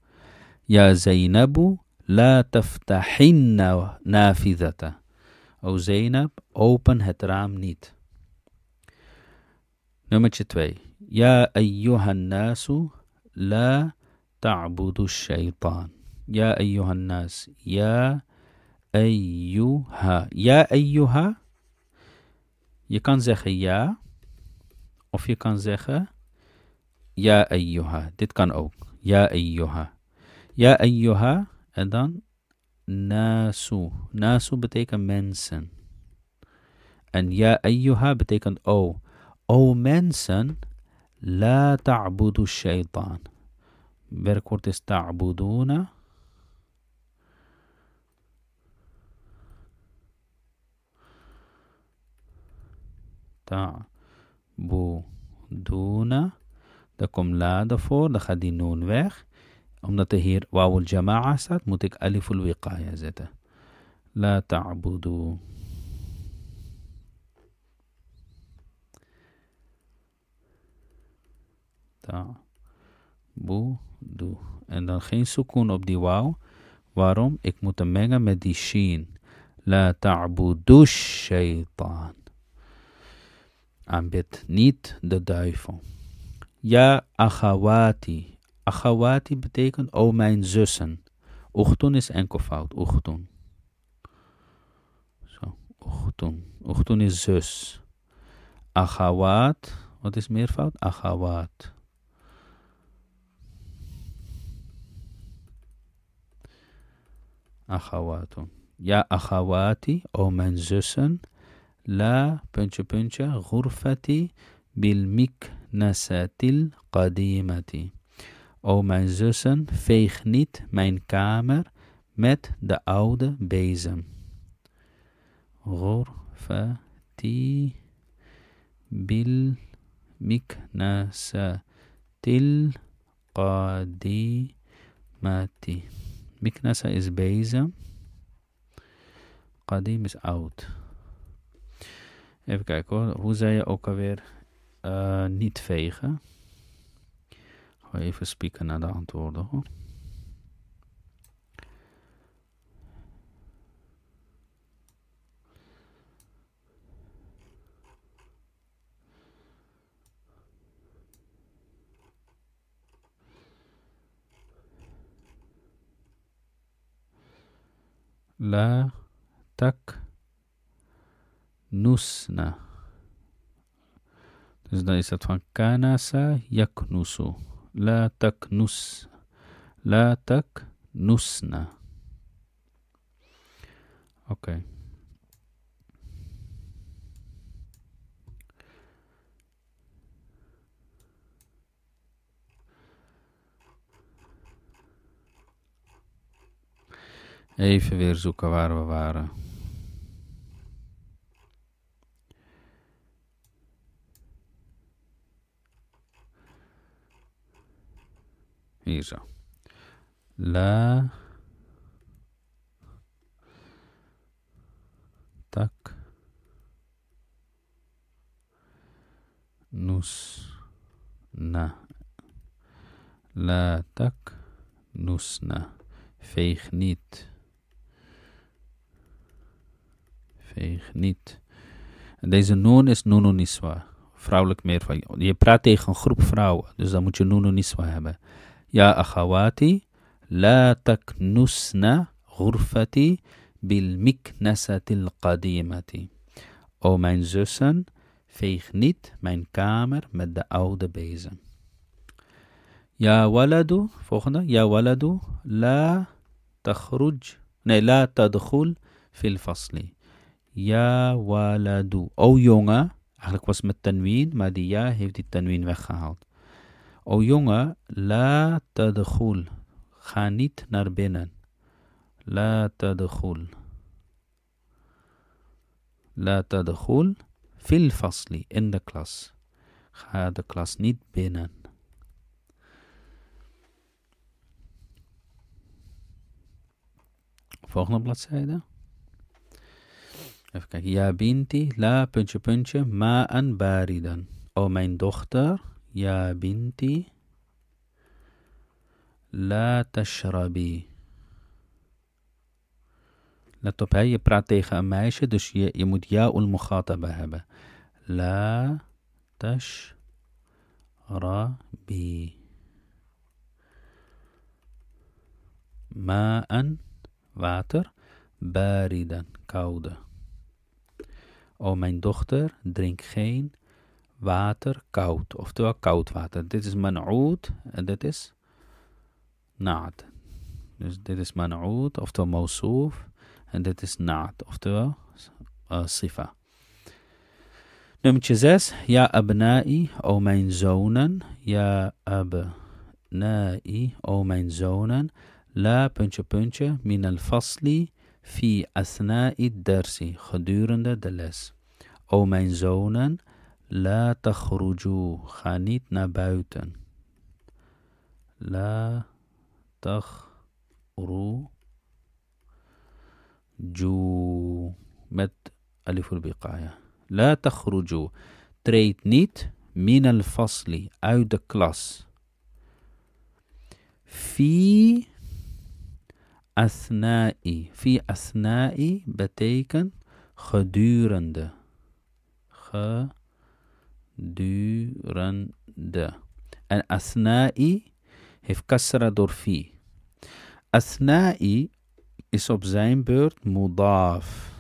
Ja Zainabu, la taftahinna nafidata. O Zainab, open het raam niet. Nummertje 2. Ja ayyuhan nasu, la ta'budu shaitan. Ja ayyuhan nas. Ja ayyuha. Ja ayyuha. Je kan zeggen ja. Of je kan zeggen ja ayyuha. Dit kan ook. Ja ayyuha. Ja ayyuha. En dan nasu. Nasu betekent mensen. En ja ayyuha betekent o. O mensen. La ta'budu shaitan. Werkwoord is ta'buduna. Daar komt la ervoor, dan gaat die noon weg. Omdat er hier wawul jama'a staat, moet ik aliful wiqaya zetten. La ta'budu. Ta'budu. En dan geen sukoon op die wauw. Waarom? Ik moet hem mengen met die sheen. La ta'budu shaitan aanbidt niet de duivel. Ja, achawati. Achawati betekent, o mijn zussen. Uchtun is enkelvoud, uchtun. Zo, uchtun. Uchtun is zus. Achawat, wat is meervoud? Achawat. Achawatun. Ja, achawati, o mijn zussen. La, puntje, puntje, ghurfati bil miknasatil qadimati. O mijn zussen, veeg niet mijn kamer met de oude bezem. Ghurfati bil miknasatil qadimati. Miknasa is bezem. Qadim is oud. Even kijken hoor. Hoe zei je ook alweer uh, niet vegen? Ga even spieken naar de antwoorden hoor. La tak nusna. Dus dan is het van kanasa yaknusu. La taknus. La taknusna. Oké. Okay. Even weer zoeken waar we waren. Hier zo. La. Tak. Nus. Na. La tak. Nusna. Veeg niet. Veeg niet. Deze noon is nununiswa. Vrouwelijk meervoud. Je praat tegen een groep vrouwen. Dus dan moet je nununiswa hebben. يا أخواتي لا تكنسن غرفتي بالمكنسة القديمة. أو مين زوسن فيخ نيت مين كامر مد دا أود بيزا يا ولد فوخنا يا ولد لا تخرج نه لا تدخل في الفصل. يا ولد أو يونغا أخلق واسم التنوين ما يا هيف التنوين وخاوت O jongen, la tadkhul. Ga niet naar binnen. La tadkhul. La tadkhul fil fasli, in de klas. Ga de klas niet binnen. Volgende bladzijde. Even kijken. Ja binti, la puntje puntje, ma'an baridan. O mijn dochter, binti, la tashrabi. Let op, hè, je praat tegen een meisje, dus je, je moet ja ul mughataba hebben. La tashrabi. Ma'an, water, baridan, koude. O mijn dochter, drink geen water koud, oftewel koud water. Dit is man'oud en dit is naad. Dus dit is man'oud, oftewel mausoof. En dit is naad, oftewel uh, sifa. Nummer 6. Ja abna'i, o mijn zonen. Ja abna'i, o mijn zonen. La puntje puntje, min al fasli, fi asna'i dersi, gedurende de les. O mijn zonen, la takhruju, ga niet naar buiten. La takhruju. جو met alif al-biqaya. La takhruju. Treed niet min al-fasli uit de klas. Fi asna'i. Fi asna'i betekent gedurende. Gedurende. En asna'i heeft kasra door fi. Asna'i is op zijn beurt mudaf.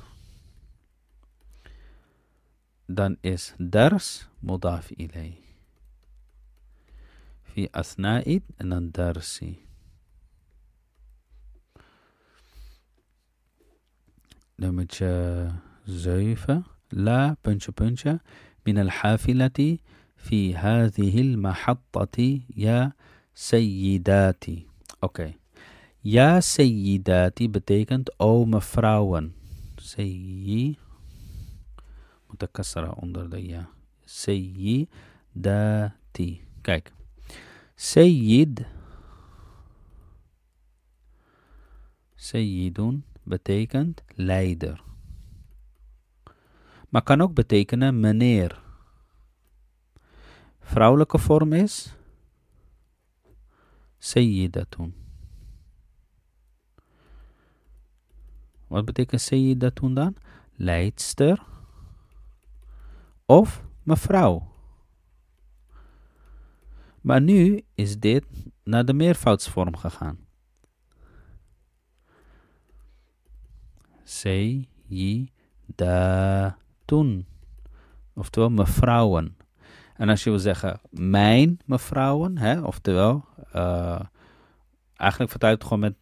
Dan is dars mudaf ilay. Fi asna'id en dan darsi. Nummertje 7. لا puntje puntje من الحافلة في هذه المحطة يا سيداتي. أوكي. يا سيداتي بتيكنت أو مفراون. سي متكسرة انظر سيِّ داتي. كيك. سيد. سيدون بتيكنت ليدر. Maar kan ook betekenen meneer. Vrouwelijke vorm is Sayyidatun. Wat betekent Sayyidatun dan? Leidster of mevrouw. Maar nu is dit naar de meervoudsvorm gegaan. Sayyidatun. Oftewel mevrouwen. En als je wil zeggen mijn mevrouwen, hè, oftewel, uh, eigenlijk vertaalt het gewoon met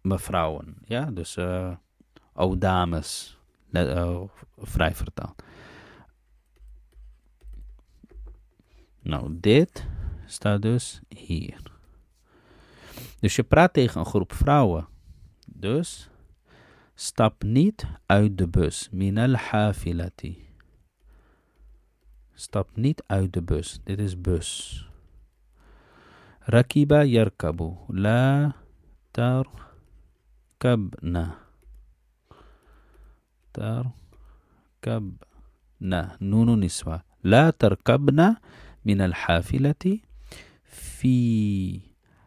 mevrouwen. Ja, dus uh, oh dames, net, uh, vrij vertaald. Nou, dit staat dus hier. Dus je praat tegen een groep vrouwen. Dus stap niet uit de bus. Minal hafilati. Stap niet uit de bus. Dit is bus. Rakiba yarkabu. La tarkabna. تركبنا نون نسوة لا تركبنا من الحافلة في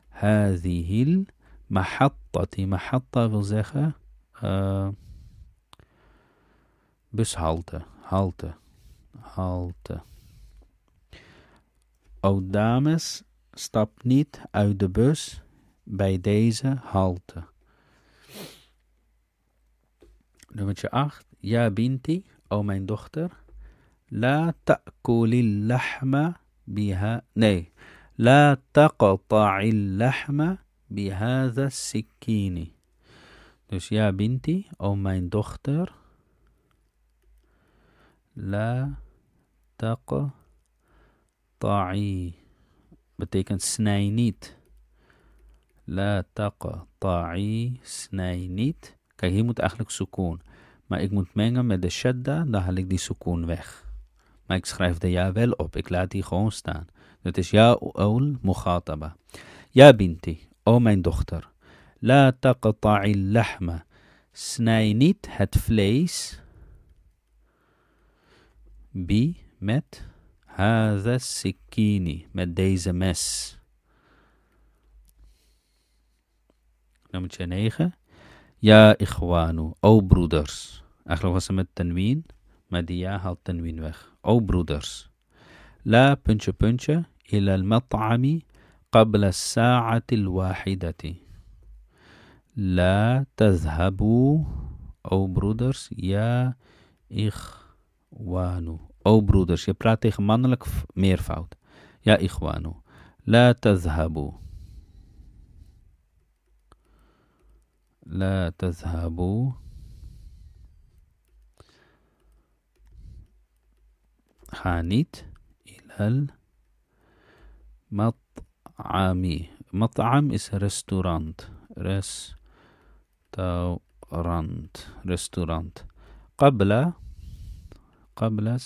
هذه المحطة محطة zeggen Uh, bushalte, halte, halte. O dames, stap niet uit de bus bij deze halte. Nummertje 8. Ja binti, o mijn dochter. La ta'kulil lahma biha... Nee. La taqta'il lahma bihada sikini. Dus ja, binti, o oh mijn dochter, la taq ta'i. Betekent snij niet. La taq ta'i, snij niet. Kijk, hier moet eigenlijk sukoon. Maar ik moet mengen met de shadda, dan haal ik die sukoon weg. Maar ik schrijf de ja wel op, ik laat die gewoon staan. Dat is ja ul mukhataba. Ja binti, o mijn dochter. لا تقطع اللحمة سنينيت هت فليس بي مت هذا السكيني مت ديزا مس يا إخوانو أو برودرز أخلو قسم التنوين ما ديا التنوين تنوين أو برودرز لا بنش بنش إلى المطعم قبل الساعة الواحدة. لا تذهبوا أو برودرز يا إخوانو. أو برودرز يا praat مانلك mannelijk يا إخوانو لا تذهبوا. لا تذهبوا. حانيت إلى المطعم. مطعم is restaurant. Restaurant. Restaurant قبل قبل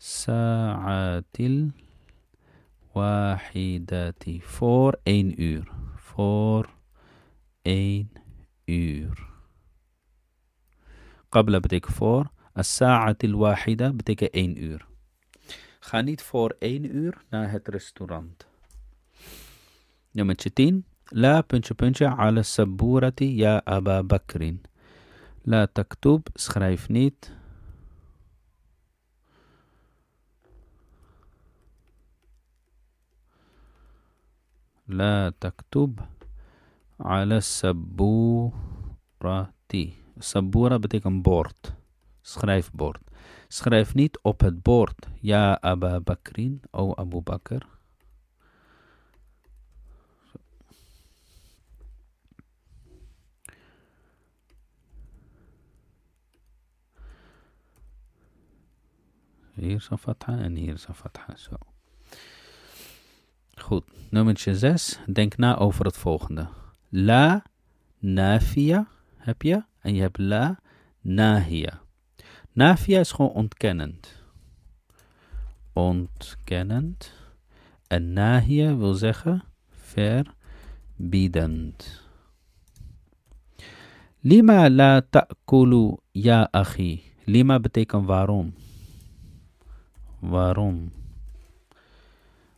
الساعة الواحدة for 1 uur for 1 uur. Qabla betekent voor. As-sa'at al-wahida betekent één uur. Ga niet voor één uur naar het restaurant. Nummer 10. لا بنش بنش على السبورة يا أبا بكر. لا تكتب سخرايف نيت. لا تكتب على السبورة. سبورة بتكن بورت سخرايف بورت سخرايف نيت أوبت بورت يا أبا بكر أو أبو بكر. Hier een fatha en hier is een fatha. Goed. Nummer 6. Denk na over het volgende. La nafia heb je. En je hebt la nahia. Nafia is gewoon ontkennend. Ontkennend. En nahia wil zeggen verbiedend. Lima la ta'kulu ya achi. Lima betekent waarom. Waarom?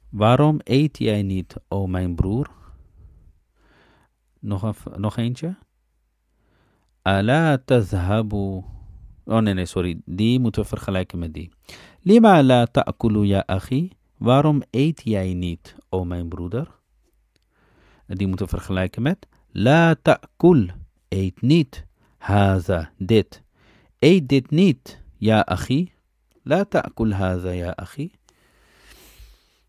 Waarom eet jij niet, o mijn broer? Nog, een, nog eentje. Ala tazhabu. Oh nee, nee, sorry. Die moeten we vergelijken met die. Lima la ta'kulu ya achi. Waarom eet jij niet, o mijn broeder? Die moeten we vergelijken met. La ta'kul. Eet niet. Haza. Dit. Eet dit niet, ja achi. La ta'kul haza, ja achi.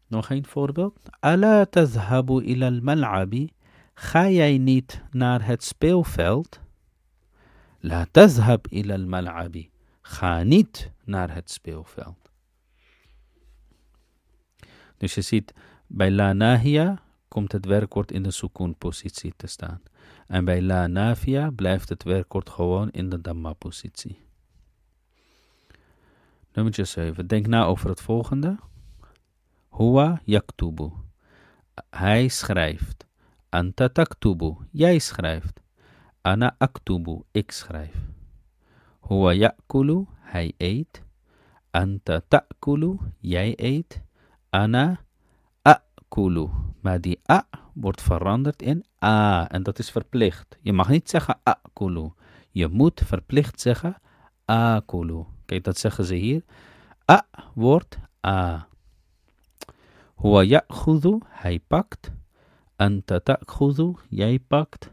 Nog een voorbeeld. Ala tazhabu ila al-mal'abi. Ga jij niet naar het speelveld? La tazhab ila al-mal'abi. Ga niet naar het speelveld. Dus je ziet, bij la nahia komt het werkwoord in de sukun positie te staan. En bij la nafia blijft het werkwoord gewoon in de damma positie. Nummer 7. Denk na over het volgende. Huwa yaktubu. Hij schrijft. Anta taktubu, jij schrijft. Ana aktubu, ik schrijf. Huwa ya'kulu, hij eet. Anta ta'kulu, jij eet. Ana a'kulu. Maar die a wordt veranderd in a. En dat is verplicht. Je mag niet zeggen a'kulu. Je moet verplicht zeggen akulu. Kijk, dat zeggen ze hier. A wordt A. Huwa ya'khudu, hij pakt. Anta ta'khudu, jij pakt.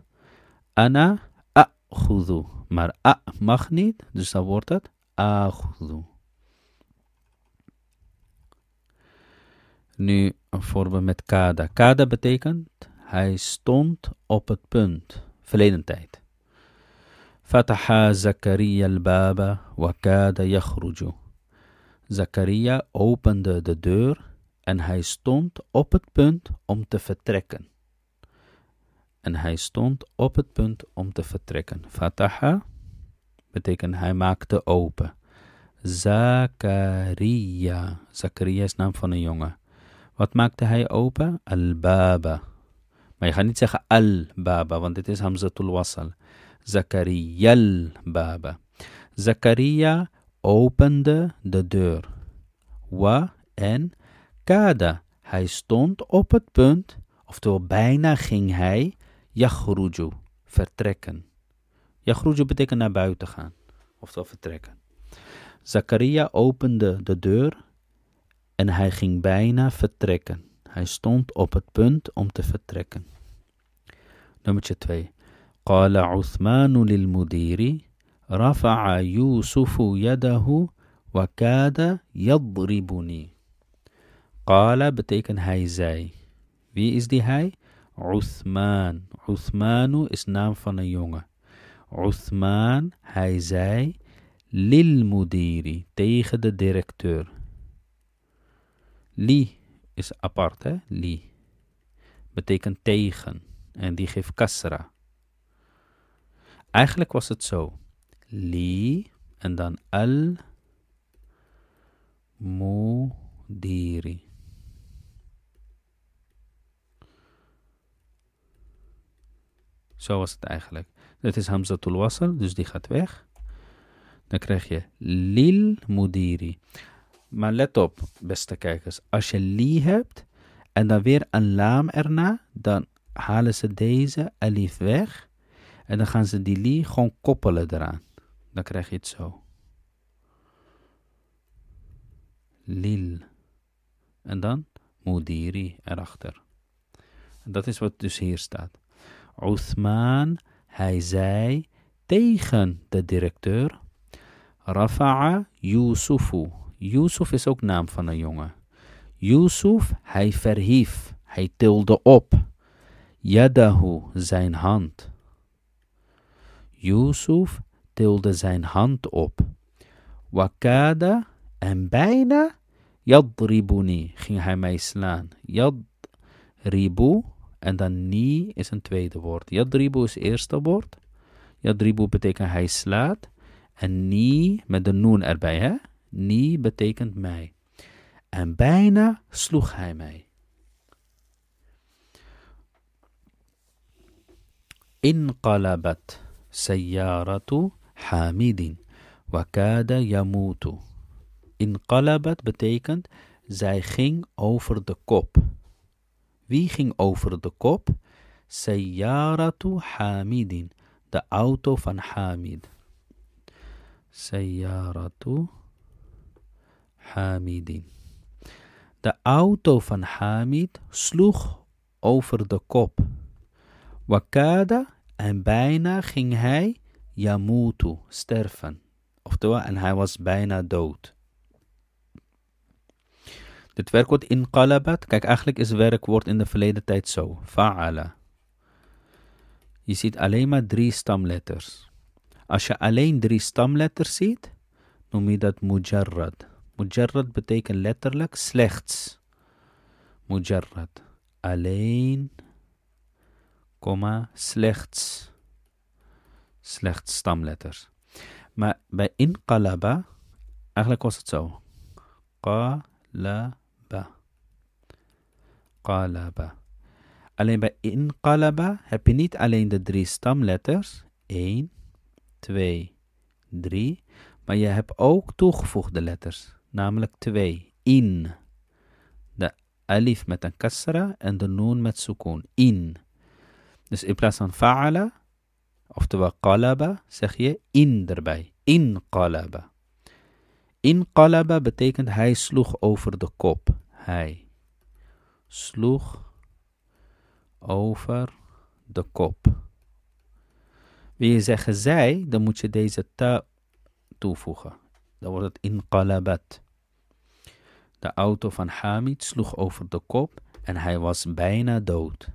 Ana goedu. Maar a mag niet, dus dan wordt het a'khudu. Nu een voorbeeld met kada. Kada betekent hij stond op het punt, verleden tijd. Fataha Zakaria al-baba wa kada yakhruju. Zakaria opende de deur en hij stond op het punt om te vertrekken. En hij stond op het punt om te vertrekken. Fataha betekent hij maakte open. Zakaria. Zakaria is naam van een jongen. Wat maakte hij open? Al-Baba. Maar je gaat niet zeggen Al-Baba, want dit is Hamzatul Wasal. Zakaria al-Baba. Zakaria opende de deur. Wa en kada. Hij stond op het punt, oftewel bijna ging hij, yakhruju, vertrekken. Yakhruju betekent naar buiten gaan, oftewel vertrekken. Zakaria opende de deur en hij ging bijna vertrekken. Hij stond op het punt om te vertrekken. Nummer 2. قال عثمان للمدير رفع يوسف يده وكاد يضربني. قال بتيكن هاي زاي. في از دي هاي؟ عثمان. عثمان اسنام فن يونغ عثمان هاي زاي للمدير تيخ دا ديركتور. لي is ابارت لي. بتيكن تيخن. tegen. En die geeft. Eigenlijk was het zo. Li en dan al mudiri. Zo was het eigenlijk. Dit is Hamzatul Wasal, dus die gaat weg. Dan krijg je lil mudiri. Maar let op, beste kijkers. Als je li hebt en dan weer een laam erna, dan halen ze deze alif weg. En dan gaan ze die li gewoon koppelen eraan. Dan krijg je het zo. Lil. En dan mudiri erachter. En dat is wat dus hier staat. Uthman, hij zei tegen de directeur. Rafa'a Yusufu. Yusuf is ook naam van een jongen. Yusuf, hij verhief, hij tilde op. Yadahu, zijn hand. Yusuf tilde zijn hand op. Wakada, en bijna, yadribuni, ging hij mij slaan. Yadribu, en dan ni is een tweede woord. Yadribu is het eerste woord. Yadribu betekent hij slaat. En ni met de noen erbij, hè? Ni betekent mij. En bijna sloeg hij mij. Inqalabat sayyaratu hamidin wakada yamutu. Inqalabat betekent zij ging over de kop. Wie ging over de kop? Sayyaratu hamidin, de auto van Hamid. Sayyaratu Hamidin. De auto van Hamid sloeg over de kop. Wakada en bijna ging hij Yamutu sterven. Oftewel, en hij was bijna dood. Dit werkwoord inqalabat, kijk eigenlijk is het werkwoord in de verleden tijd zo. Fa'ala. Je ziet alleen maar drie stamletters. Als je alleen drie stamletters ziet, noem je dat mujarrad. Mujarrad betekent letterlijk slechts. Mujarrad. Alleen, komma, slechts. Slechts stamletters. Maar bij inqalaba, eigenlijk was het zo. Qalaba. Qalaba. Alleen bij inqalaba heb je niet alleen de drie stamletters. 1, 2, 3. Maar je hebt ook toegevoegde letters, namelijk 2. In. De alif met een kasra en de noon met sukoon. In. Dus in plaats van fa'ala, oftewel qalaba, zeg je in erbij. In qalaba. In qalaba betekent hij sloeg over de kop. Hij sloeg over de kop. Wil je zeggen zij, dan moet je deze ta toevoegen. Dan wordt het inqalabat. De auto van Hamid sloeg over de kop en hij was bijna dood.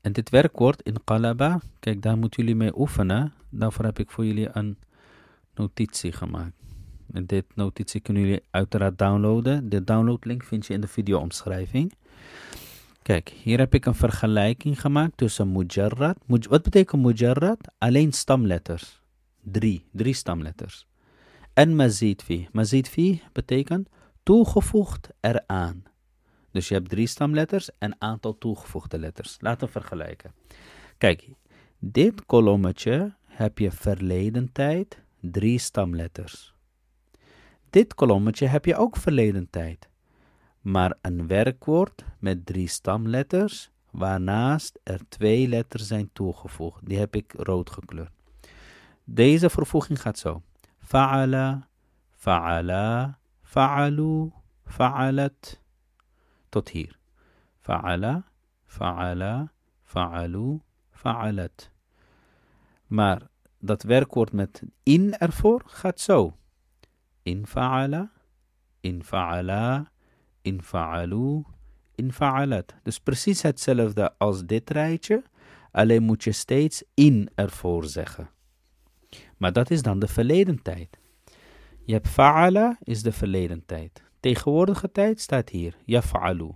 En dit werkwoord in qalaba, kijk daar moeten jullie mee oefenen. Daarvoor heb ik voor jullie een notitie gemaakt. En dit notitie kunnen jullie uiteraard downloaden. De downloadlink vind je in de videoomschrijving. Kijk, hier heb ik een vergelijking gemaakt tussen mujarrad. Wat betekent mujarrad? Alleen stamletters. Drie, drie stamletters. En mazid fi. Betekent toegevoegd eraan. Dus je hebt drie stamletters en aantal toegevoegde letters. Laten we vergelijken. Kijk, dit kolommetje heb je verleden tijd, drie stamletters. Dit kolommetje heb je ook verleden tijd. Maar een werkwoord met drie stamletters, waarnaast er twee letters zijn toegevoegd. Die heb ik rood gekleurd. Deze vervoeging gaat zo. Fa'ala, fa'ala, fa'alu, fa'alat. Tot hier. Fa'ala, fa'ala, fa'alu, fa'alat. Maar dat werkwoord met in ervoor gaat zo. In fa'ala, in fa'ala, in fa'alu, in fa'alat. Dus precies hetzelfde als dit rijtje, alleen moet je steeds in ervoor zeggen. Maar dat is dan de verleden tijd. Je hebt fa'ala is de verleden tijd. Tegenwoordige tijd staat hier, yaf'alu.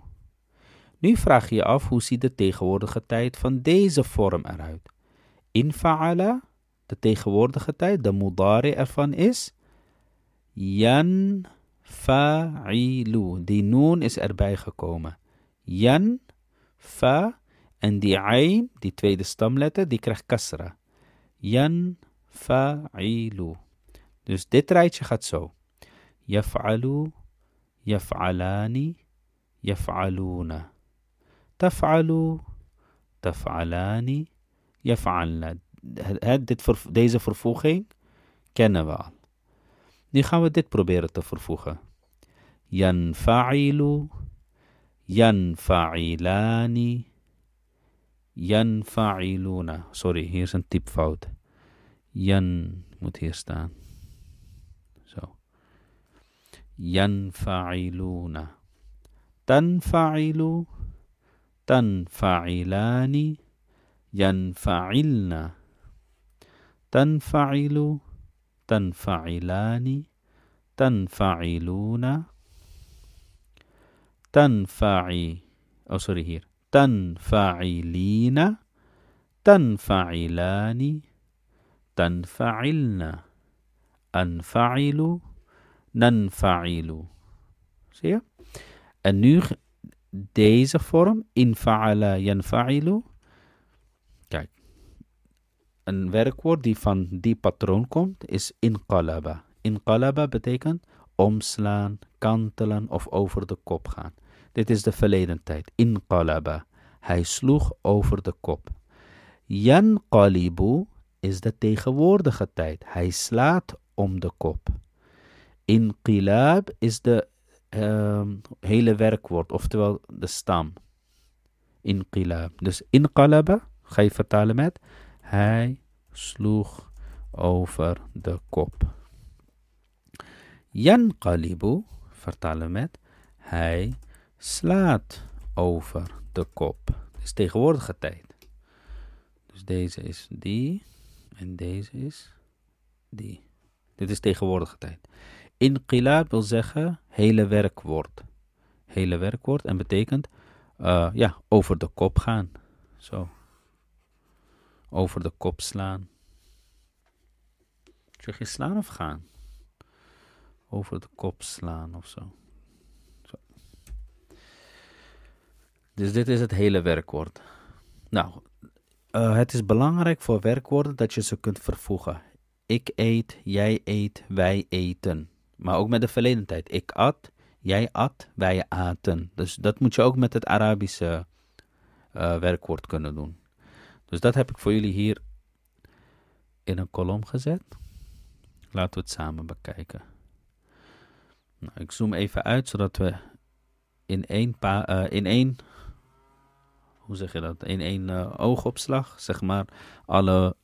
Nu vraag je je af hoe ziet de tegenwoordige tijd van deze vorm eruit. In fa'ala, de tegenwoordige tijd, de mudari ervan is yan fa'ilu. Die noon is erbij gekomen. Yan, fa en die ayn, die tweede stamletter, die krijgt kasra. Yan fa'ilu. Dus dit rijtje gaat zo. Yaf'alu, يفعلان يفعلون. تفعل تفعلان يفعلن. هدت فرف ديزا فرفوخي كنبال نخاوة ديت بروبيرة فرفوخة. ينفعل ينفعلان ينفعلون سوري هيرسن تيب فاوت ين متيستان ينفعلون. تنفعل تنفعلان ينفعلن. تنفعل تنفعلان تنفعلون. تنفعي oh sorry here. تنفعلين تنفعلان تنفعلن. أنفعل nanfa'ilu. Zie je? En nu deze vorm, infa'ala yanfa'ilu. Kijk, een werkwoord die van die patroon komt, is inqalaba. Inqalaba betekent omslaan, kantelen of over de kop gaan. Dit is de verleden tijd. Inqalaba. Hij sloeg over de kop. Yanqalibu is de tegenwoordige tijd. Hij slaat om de kop. Inqilab is de uh, hele werkwoord, oftewel de stam. Inqilab. Dus inqalaba, ga je vertalen met, hij sloeg over de kop. Yanqalibu, vertalen met, hij slaat over de kop. Dat is tegenwoordige tijd. Dus deze is die en deze is die. Dit is tegenwoordige tijd. Inqilab wil zeggen hele werkwoord. Hele werkwoord en betekent uh, ja, over de kop gaan. Zo. Over de kop slaan. Zeg je slaan of gaan? Over de kop slaan of zo. zo. Dus dit is het hele werkwoord. Nou, uh, het is belangrijk voor werkwoorden dat je ze kunt vervoegen. Ik eet, jij eet, wij eten. Maar ook met de verleden tijd. Ik at, jij at, wij aten. Dus dat moet je ook met het Arabische uh, werkwoord kunnen doen. Dus dat heb ik voor jullie hier in een kolom gezet. Laten we het samen bekijken. Nou, ik zoom even uit zodat we in één, pa, uh, in één hoe zeg je dat, in één uh, oogopslag, zeg maar, alle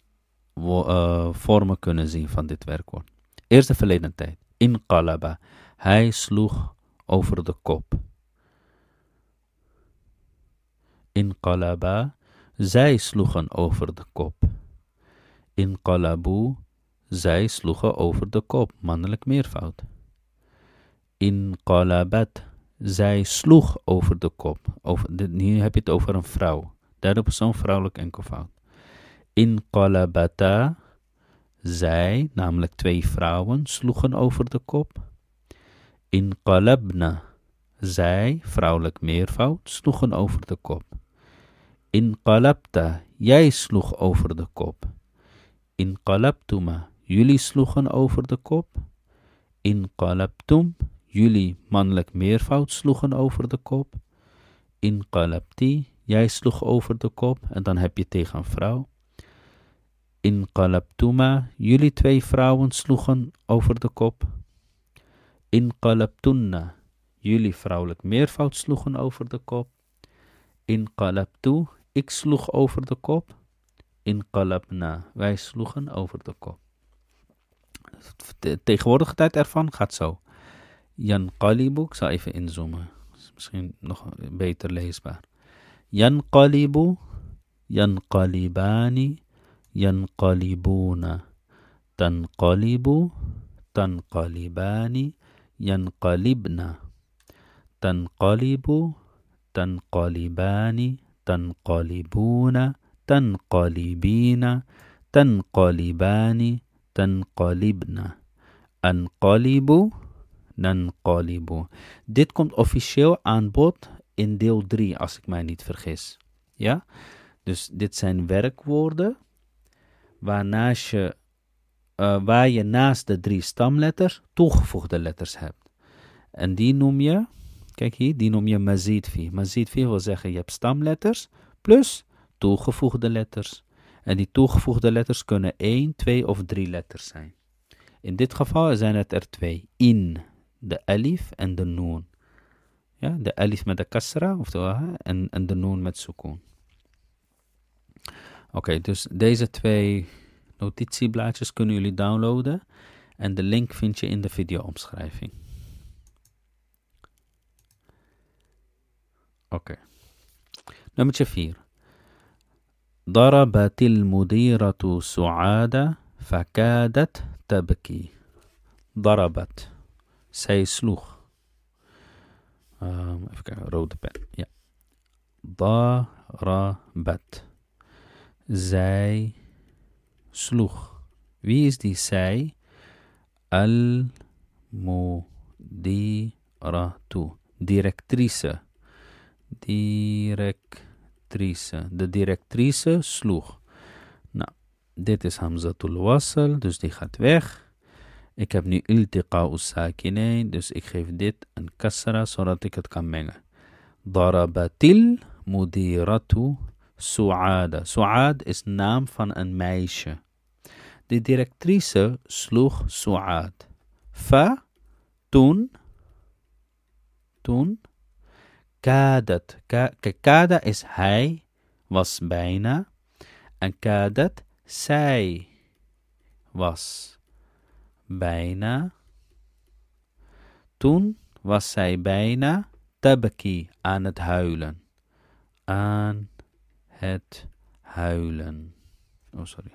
vormen kunnen zien van dit werkwoord. Eerste verleden tijd. Inqalaba. Hij sloeg over de kop. Inqalaba. Zij sloegen over de kop. Inqalabu. Zij sloegen over de kop. Mannelijk meervoud. Inqalabat. Zij sloeg over de kop. Over, hier heb je het over een vrouw. Derde persoon vrouwelijk enkelvoud. Inqalabata. Zij, namelijk twee vrouwen, sloegen over de kop. Inqalabna. Zij, vrouwelijk meervoud, sloegen over de kop. Inqalabta. Jij sloeg over de kop. Inqalabtuma. Jullie sloegen over de kop. Inqalabtum. Jullie, mannelijk meervoud, sloegen over de kop. Inqalabti. Jij sloeg over de kop en dan heb je tegen een vrouw. Inqalabtuma, jullie twee vrouwen sloegen over de kop. Inqalabtunna, jullie vrouwelijk meervoud sloegen over de kop. Inqalabtu, ik sloeg over de kop. Inqalabna, wij sloegen over de kop. De tegenwoordige tijd ervan gaat zo. Jan Qalibu, ik zal even inzoomen. Misschien nog beter leesbaar. Jan Qalibu, Jan Qalibani, ينقلبون. تنقلب تنقلبان ينقلبنا تنقلب تنقلبان تنقلبون تنقلبين. تنقلبان تنقلبن. انقلب ننقلب. Dit komt officieel aan bod ان deel 3 als ik mij niet vergis. Ja? Dus dit zijn werkwoorden. Waarnaast je, uh, waar je naast de drie stamletters toegevoegde letters hebt. En die noem je, kijk hier, die noem je mazidfi. Mazidfi wil zeggen je hebt stamletters plus toegevoegde letters. En die toegevoegde letters kunnen één, twee of drie letters zijn. In dit geval zijn het er twee. In, de alif en de noon. Ja, de alif met de kasra oftewel, en, en de noon met sukoon. Oké, dus deze twee notitieblaadjes kunnen jullie downloaden. En de link vind je in de video-omschrijving. Oké. Nummer 4. ضربت المديرة سعادة فكادت تبكي ضربت zij sloeg um, even kijken, rode pen ja ضربت zij sloeg. Wie is die zij? Al-mudiratu. Directrice. Directrice. De directrice sloeg. Nou, dit is Hamzatul Wasl, dus die gaat weg. Ik heb nu iltiqa usakinain, dus ik geef dit een kasra, zodat ik het kan mengen. Darabatil mudiratu Suada. Suad is naam van een meisje. De directrice sloeg Suad. Fa, toen, toen, kadat. Kijk, kada is hij, was bijna. En kadat, zij, was bijna. Toen was zij bijna tabaki aan het huilen. Aan het huilen. Oh, sorry.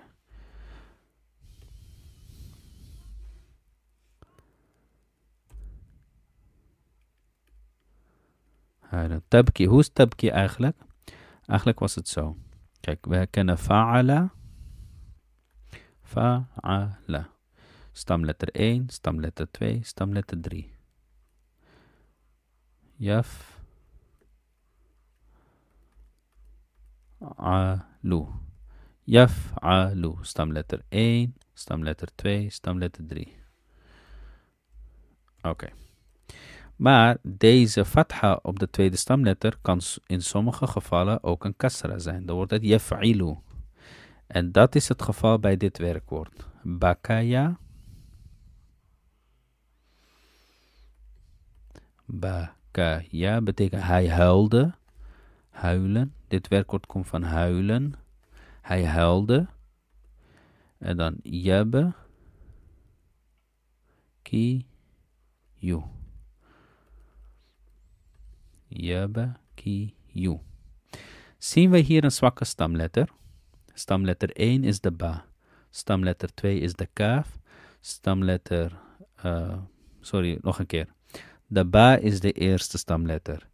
Huilen. Tabki. Hoe is tabki eigenlijk? Eigenlijk was het zo. Kijk, we kennen fa'ala. Fa'ala. Stamletter 1, stamletter 2, stamletter 3. Jaf. Yaf'alu. Yaf'alu. Stamletter 1, stamletter 2, stamletter 3. Oké. Maar deze fatha op de tweede stamletter kan in sommige gevallen ook een kasra zijn. Dan wordt het yaf'ilu. En dat is het geval bij dit werkwoord. Bakaya. Bakaya betekent hij huilde. Huilen. Dit werkwoord komt van huilen. Hij huilde. En dan jabbe. Ki. you. Yabakiyu. Zien we hier een zwakke stamletter? Stamletter 1 is de ba. Stamletter 2 is de kaaf. Stamletter, uh, sorry, nog een keer. De ba is de eerste stamletter.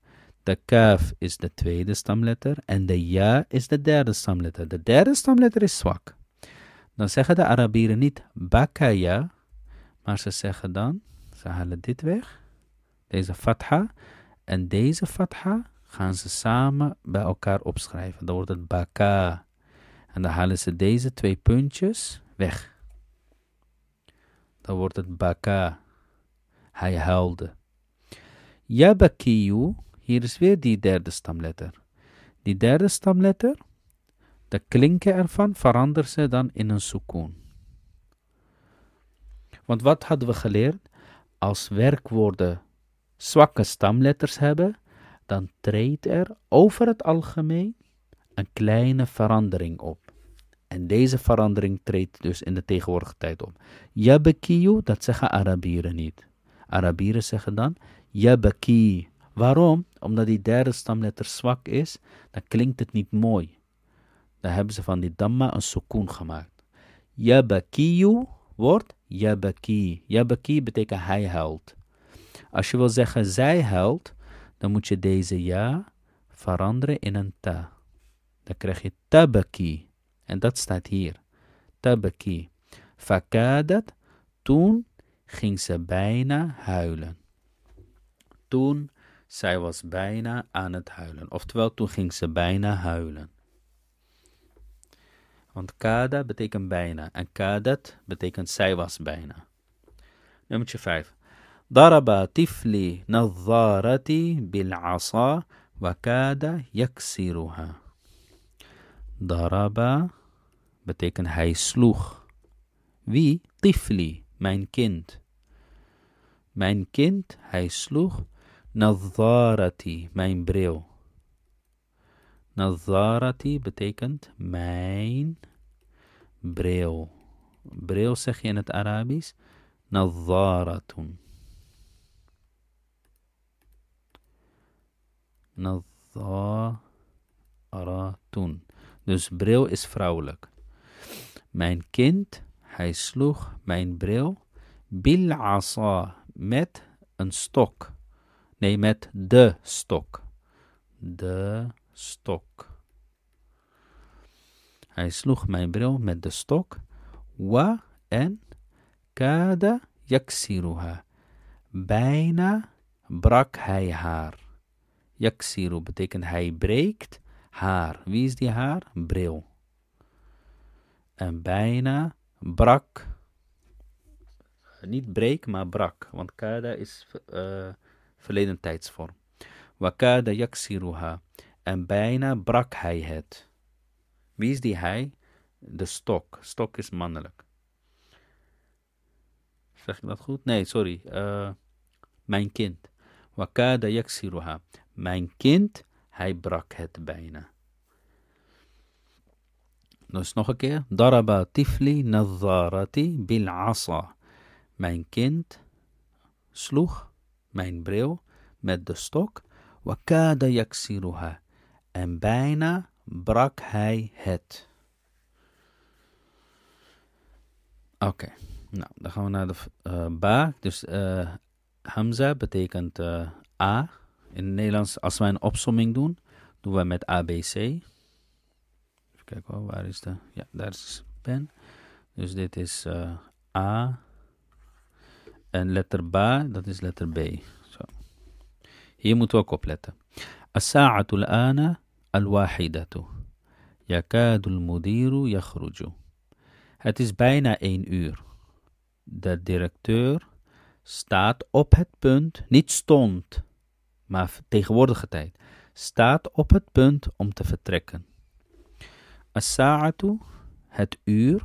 De kaf is de tweede stamletter. En de ja is de derde stamletter. De derde stamletter is zwak. Dan zeggen de Arabieren niet bakaya, maar ze zeggen dan, ze halen dit weg, deze fatha, en deze fatha gaan ze samen bij elkaar opschrijven. Dan wordt het baka. En dan halen ze deze twee puntjes weg. Dan wordt het baka. Hij huilde. Yabakiyu, hier is weer die derde stamletter. Die derde stamletter, de klinken ervan veranderen ze dan in een sukoon. Want wat hadden we geleerd? Als werkwoorden zwakke stamletters hebben, dan treedt er over het algemeen een kleine verandering op. En deze verandering treedt dus in de tegenwoordige tijd op. Yabakiyu, dat zeggen Arabieren niet. Arabieren zeggen dan Yabaki. Waarom? Omdat die derde stamletter zwak is, dan klinkt het niet mooi. Dan hebben ze van die damma een sukoon gemaakt. Yabakiyu wordt Yabaki. Yabaki betekent hij huilt. Als je wil zeggen zij huilt, dan moet je deze ja veranderen in een ta. Dan krijg je tabaki. En dat staat hier. Tabaki. Fakadat, toen ging ze bijna huilen. Toen, zij was bijna aan het huilen. Oftewel, toen ging ze bijna huilen. Want kada betekent bijna. En kadat betekent zij was bijna. Nummer 5. ضرب طفلي نظارتي بالعصا وكاد يكسرها ضرب betekent hij sloeg. Wie? Tifli, mijn kind. Mijn kind, hij sloeg Nadharati, mijn bril. Nadharati betekent mijn bril. Bril zeg je in het Arabisch. Nadharatun. Nadharatun. Dus bril is vrouwelijk. Mijn kind, hij sloeg mijn bril bil met een stok. Nee, met de stok. De stok. Hij sloeg mijn bril met de stok. Wa en kada yaksiruha. Bijna brak hij haar. Yaksiru betekent hij breekt haar. Wie is die haar? Bril. En bijna brak. Niet breek, maar brak. Want kada is uh, verleden tijdsvorm. Wakada yaksiruha. En bijna brak hij het. Wie is die hij? De stok. Stok is mannelijk. Zeg ik dat goed? Nee, sorry. Uh, mijn kind. Wakada yaksiruha. Mijn kind, hij brak het bijna. Dus nog een keer. Daraba tifli nadharati bil asa. Mijn kind sloeg mijn bril met de stok. Wakada yaksiruha. En bijna brak hij het. Oké, nou dan gaan we naar de uh, ba. Dus uh, Hamza betekent uh, A. In het Nederlands, als wij een opsomming doen, doen we met ABC. Even kijken waar is de... Ja, daar is de pen. Dus dit is A. En letter B, dat is letter B. Zo. Hier moeten we ook opletten. As-sa'atu al-ana al-wahidatu. Yakadu mudiru yakhruju. Het is bijna één uur. De directeur staat op het punt, niet stond, maar tegenwoordige tijd, staat op het punt om te vertrekken. As-sa'atu, het uur,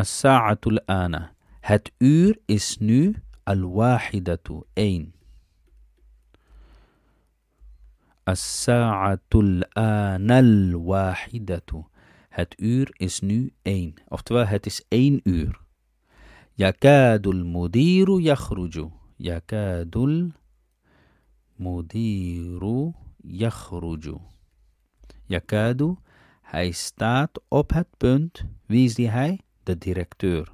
الساعة الآن. هات اور اس نو الواحدة اين الساعة الآن الواحدة. هات اور اس نو اين اوفتوال هات اس اين اور يكاد المدير يخرج. يكاد المدير يخرج. يكاد هاي ستات اوب هات بنت ويزي هاي De directeur.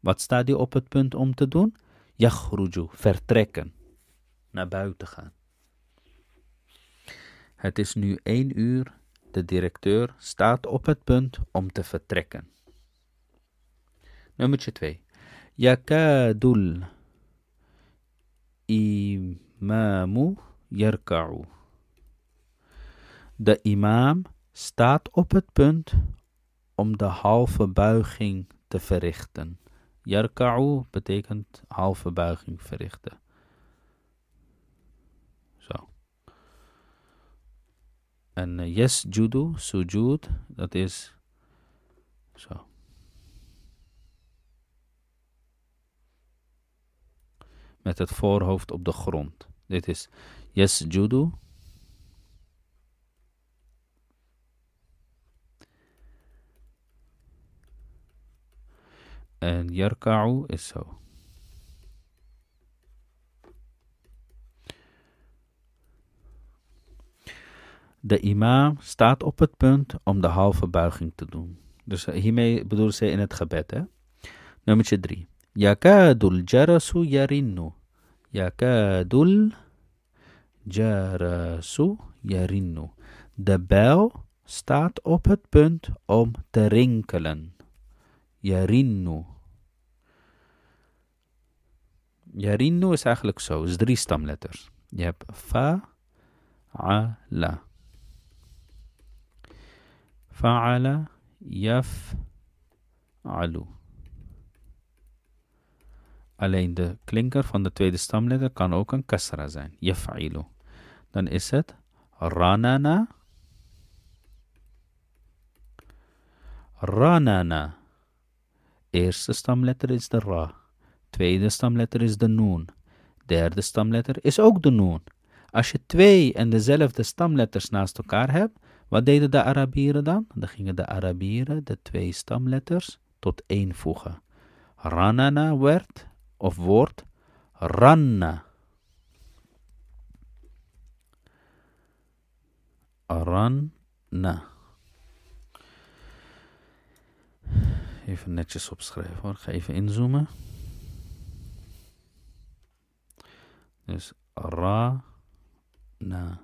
Wat staat hij op het punt om te doen? Yakhruju, vertrekken. Naar buiten gaan. Het is nu één uur. De directeur staat op het punt om te vertrekken. Nummer 2. Yakadul imamu yarka'u. De imam staat op het punt om de halve buiging te verrichten. Yarka'u betekent halve buiging verrichten. Zo. En uh, yes judo, sujud, dat is zo. Met het voorhoofd op de grond. Dit is yes En yarka'u is zo. De imam staat op het punt om de halve buiging te doen. Dus hiermee bedoelen ze in het gebed. Hè? Nummer 3. Yakadul jarasu yarinnu. Yakadul jarasu yarinnu. De bel staat op het punt om te rinkelen. Yarinnu. Yarinnu is eigenlijk zo. Is drie stamletters. Je hebt fa, a, la. Fa'ala, yaf, alu. Alleen de klinker van de tweede stamletter kan ook een kasra zijn. Yaf'ilu. Dan is het ranana. Ranana. Eerste stamletter is de ra. Tweede stamletter is de noon. Derde stamletter is ook de noon. Als je twee en dezelfde stamletters naast elkaar hebt, wat deden de Arabieren dan? Dan gingen de Arabieren de twee stamletters tot één voegen. Ranana werd of woord ranna. Ranna. Even netjes opschrijven hoor. Ik ga even inzoomen. Dus ra, na.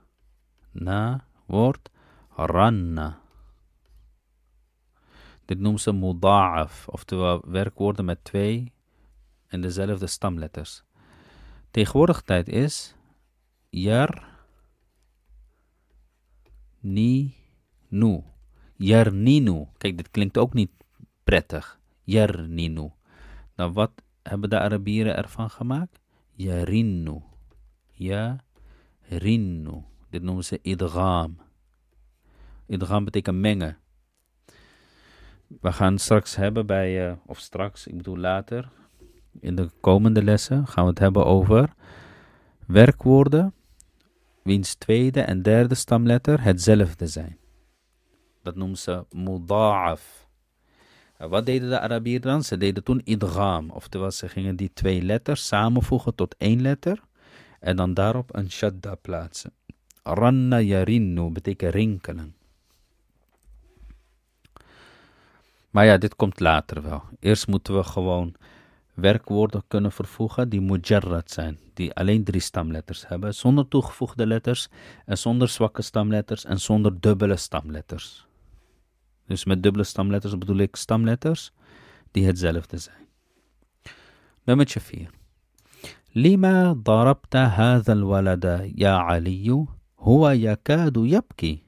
Na woord ranna. Dit noemen ze muda'af, oftewel werkwoorden met twee en dezelfde stamletters. Tegenwoordig tijd is jar, ni, nu. Yarninu. Kijk, dit klinkt ook niet prettig. Yarninu. Nou, wat hebben de Arabieren ervan gemaakt? Yarinu. Yarinu. Dit noemen ze idgham. Idgham betekent mengen. We gaan straks hebben bij, uh, of straks, ik bedoel later, in de komende lessen gaan we het hebben over werkwoorden wiens tweede en derde stamletter hetzelfde zijn. Dat noemen ze muda'af. Wat deden de Arabieren dan? Ze deden toen idgham, oftewel ze gingen die twee letters samenvoegen tot één letter en dan daarop een shadda plaatsen. Ranna yarinnu betekent rinkelen. Maar ja, dit komt later wel. Eerst moeten we gewoon werkwoorden kunnen vervoegen die mujarrad zijn, die alleen drie stamletters hebben, zonder toegevoegde letters en zonder zwakke stamletters en zonder dubbele stamletters. Dus met dubbele stamletters bedoel ik stamletters die hetzelfde zijn. Nummer 4. لما ضربت هذا الولد يا علي هو يكاد يبكي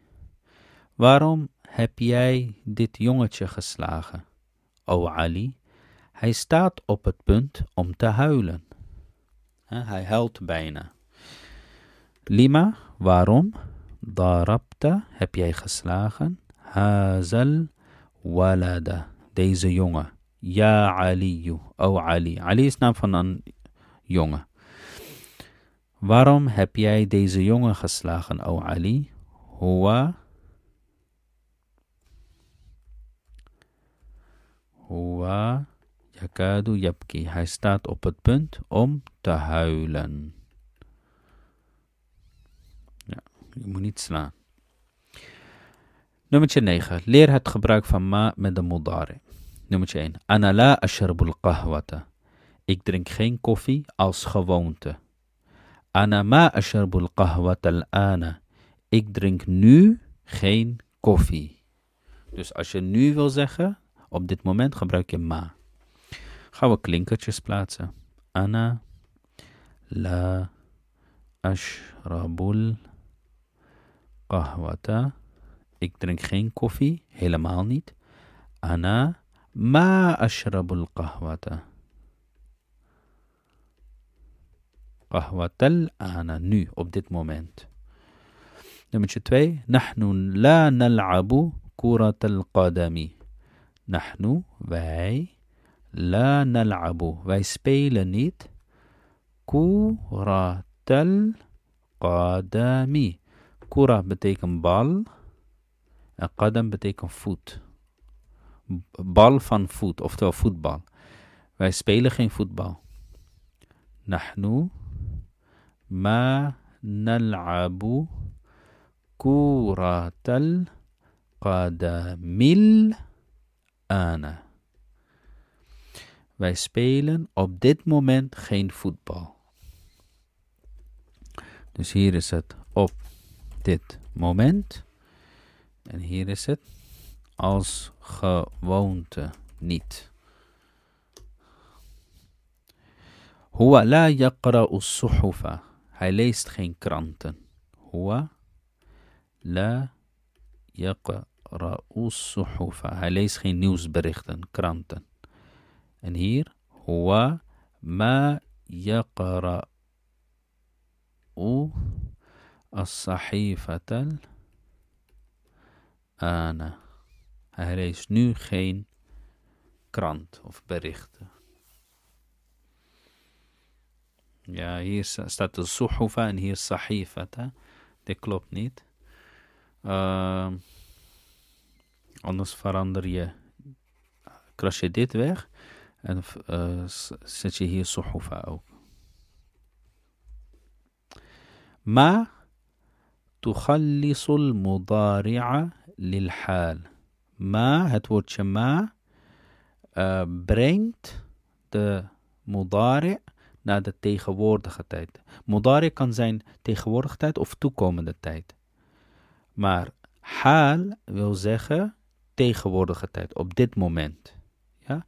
Waarom heb jij dit jongetje geslagen, o Ali? Hij staat op het punt om te huilen. Hij huilt bijna. Lima, waarom? Darabta, heb jij geslagen? Hazal walada, deze jongen. Ja Aliyu, o Ali. Ali is naam van een jongen. Waarom heb jij deze jongen geslagen, o Ali? Huwa Huwa Yakadu yabki. Hij staat op het punt om te huilen. Ja, je moet niet slaan. Nummer 9. Leer het gebruik van ma met de mudari. Nummer 1. Ana la ashrabul qahwata. Ik drink geen koffie als gewoonte. Ana ma ashrabul qahwata al-ana. Ik drink nu geen koffie. Dus als je nu wil zeggen, op dit moment gebruik je ma. Gaan we klinkertjes plaatsen. Ana la ashrabul qahwata. Ik drink geen koffie, helemaal niet. Ana ma ashrabul qahwata. Qahwatal ana, nu, op dit moment. Nummer 2. Nahnu la nal'abu kurat al-qadami. Nahnu, wij, la nal'abu, wij spelen niet kurat al-qadami. Kura betekent bal en qadam betekent voet. Bal van voet, oftewel voetbal. Wij spelen geen voetbal. Nahnu ma nal'abu kuratal qadamil ana. Wij spelen op dit moment geen voetbal. Dus hier is het op dit moment. En hier is het als gewoonte niet. Huwa la yaqra'u suhufa. Hij leest geen kranten. Huwa la yaqra'u suhufa. Hij leest geen nieuwsberichten, kranten. En hier, huwa ma yaqra'u as-sahifata ana. Hij leest nu geen krant of berichten. Ja, hier staat de suhufa en hier sahifata. Dit klopt niet. Uh, anders verander je, kras je dit weg en uh, zet je hier suhufa ook. Tuchallisul mudari'a lil haal. Het woordje ma, uh, brengt de mudari' naar de tegenwoordige tijd. Mudari' kan zijn tegenwoordige tijd of toekomende tijd. Maar haal wil zeggen tegenwoordige tijd, op dit moment. Ja?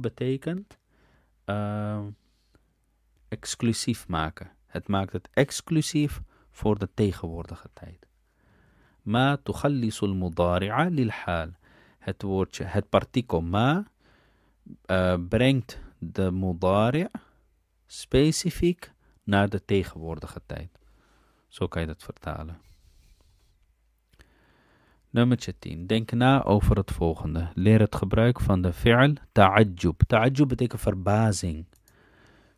Betekent uh, exclusief maken. Het maakt het exclusief voor de tegenwoordige tijd. Ma tughallisu al-mudari'a lil haal. Het woordje, het partikel ma uh, brengt de mudari' specifiek naar de tegenwoordige tijd. Zo kan je dat vertalen. Nummer 10. Denk na over het volgende. Leer het gebruik van de fi'al ta'ajjub. Ta'ajjub betekent verbazing.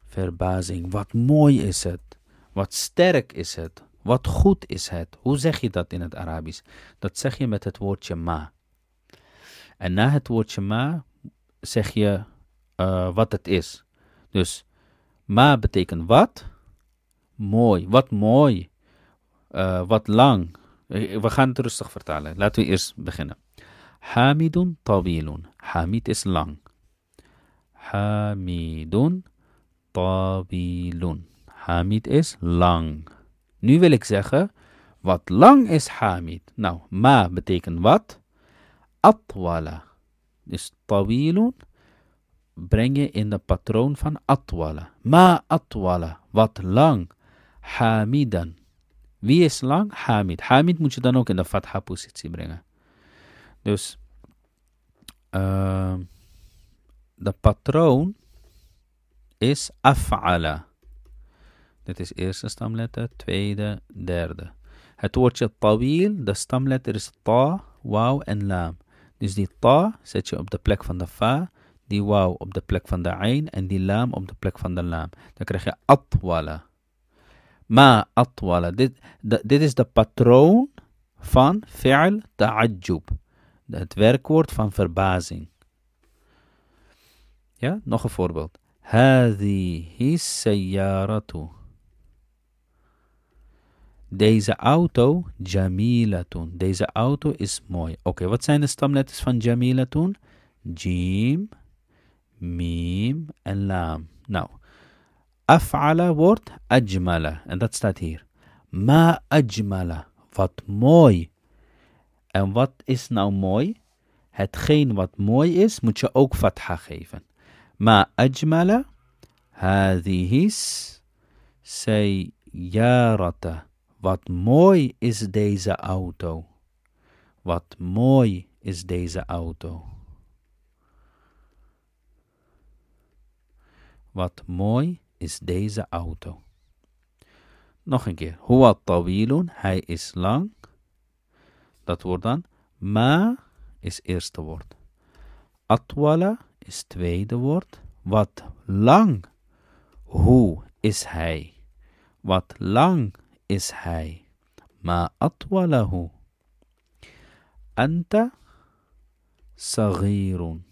Verbazing. Wat mooi is het. Wat sterk is het. Wat goed is het. Hoe zeg je dat in het Arabisch? Dat zeg je met het woordje ma. En na het woordje ma zeg je uh, wat het is. Dus ma betekent wat? Mooi. Wat mooi. Uh, wat lang. We gaan het rustig vertalen. Laten we eerst beginnen. Hamidun tawilun. Hamid is lang. Hamidun tawilun. Hamid is lang. Nu wil ik zeggen, wat lang is Hamid? Nou, ma betekent wat? Atwala. Dus tawilun breng je in de patroon van atwala. Ma atwala, wat lang. Hamidan. Wie is lang? Hamid. Hamid moet je dan ook in de fatha positie brengen. Dus uh, de patroon is af'ala. Dit is eerste stamletter, tweede, derde. Het woordje tawil, de stamletter is ta, wauw en laam. Dus die ta zet je op de plek van de fa, die wauw op de plek van de ain en die laam op de plek van de laam. Dan krijg je atwala. Ma atwala. Dit, dit is de patroon van fi'al ta'ajjub. Het werkwoord van verbazing. Ja, nog een voorbeeld. هذه السيارة deze auto, jamilatun. Deze auto is mooi. Oké, wat zijn de stamletters van jamilatun? Jim, mim en lam. Nou, af'ala wordt ajmala. En dat staat hier. Ma ajmala. Wat mooi. En wat is nou mooi? Hetgeen wat mooi is, moet je ook fatha geven. Ma ajmala. Hadihis. Sayyarata. Wat mooi is deze auto. Wat mooi is deze auto. Wat mooi is deze auto. Nog een keer. Huwa tawilun. Hij is lang. Dat wordt dan. Ma is eerste woord. Atwala is tweede woord. Wat lang. Hoe is hij? Wat lang is hij. Ma atwalahu. Anta sagirun.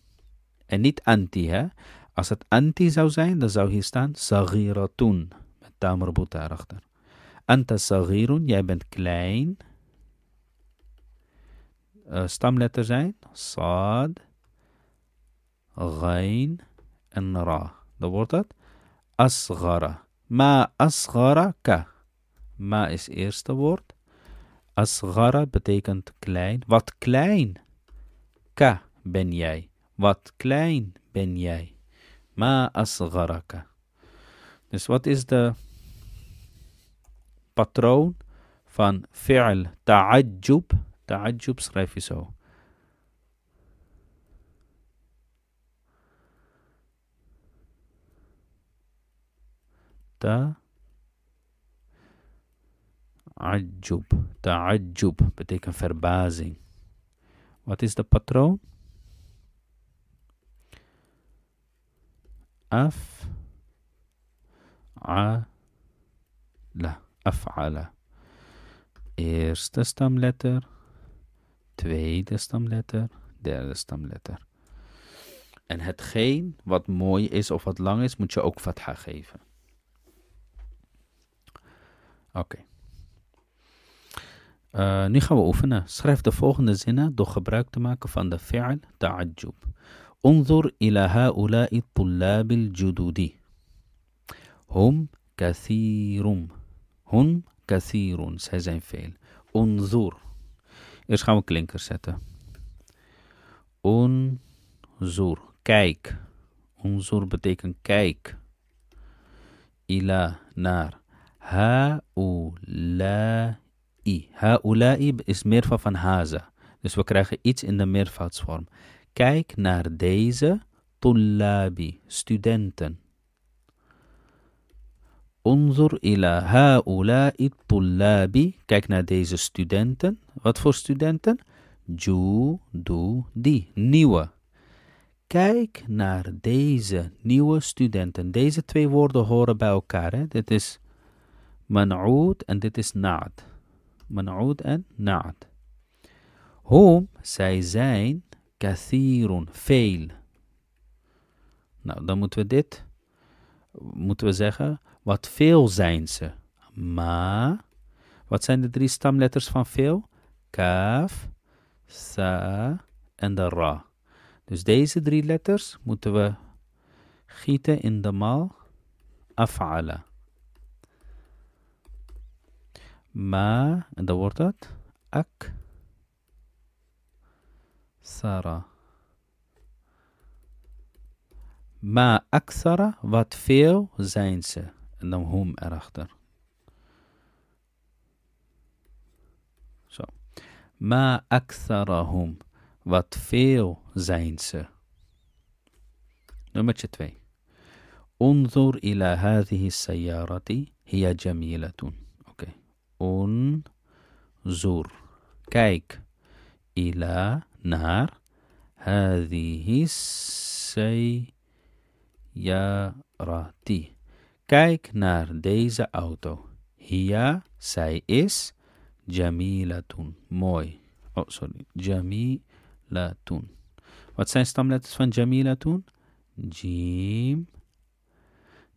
En niet anti, hè. Als het anti zou zijn, dan zou hier staan sagiratun. Met tamerboeta erachter. Anta sagirun, jij bent klein. Uh, stamletter zijn sad, ghain en ra. Dan wordt het. Ma asgara ka. Ma is eerste woord. Asgara betekent klein. Wat klein. Ka ben jij. Wat klein ben jij. Ma asgaraka. Dus wat is de patroon van fi'l ta'ajjub? Ta'ajjub schrijf je zo. Ta Ta'ajjub. Ta'ajjub betekent verbazing. Wat is de patroon? Af. A. La. Af'ala. Eerste stamletter. Tweede stamletter. Derde stamletter. En hetgeen wat mooi is of wat lang is, moet je ook fatha geven. Oké. Uh, nu gaan we oefenen. Schrijf de volgende zinnen door gebruik te maken van de fi'al ta'ajjub. انظر إلى هؤلاء الطلاب الجدد هم كثير هم كثير zij zijn veel انظر eerst gaan we klinkers zetten انظر kijk انظر betekent kijk ila naar هؤلاء i. Haulai is meervoud van haza. Dus we krijgen iets in de meervoudsvorm. Kijk naar deze tullabi, studenten. Unzur ila haulai tullabi. Kijk naar deze studenten. Wat voor studenten? Ju, du, di. Nieuwe. Kijk naar deze nieuwe studenten. Deze twee woorden horen bij elkaar. Hè? Dit is man'oud en dit is na'at. منعود en naad. Hom, zij zijn kathirun, veel. Nou, dan moeten we dit, moeten we zeggen, wat veel zijn ze. Ma, wat zijn de drie stamletters van veel? Kaf, sa en de ra. Dus deze drie letters moeten we gieten in de mal af'ala. ما دورتات أك. سارة. ما أكثر وات فيو زينس؟ إنهم هم أراختر. So. ما أكثرهم وات فيو زينس؟ نمرة 2 انظر إلى هذه السيارة هي جميلة. انظر kijk إلى naar هذه السيارة Kijk naar deze auto. Hia, zij is jamilatun. Mooi. Oh, sorry. Jamilatun. Wat zijn stamletters van jamilatun? jim,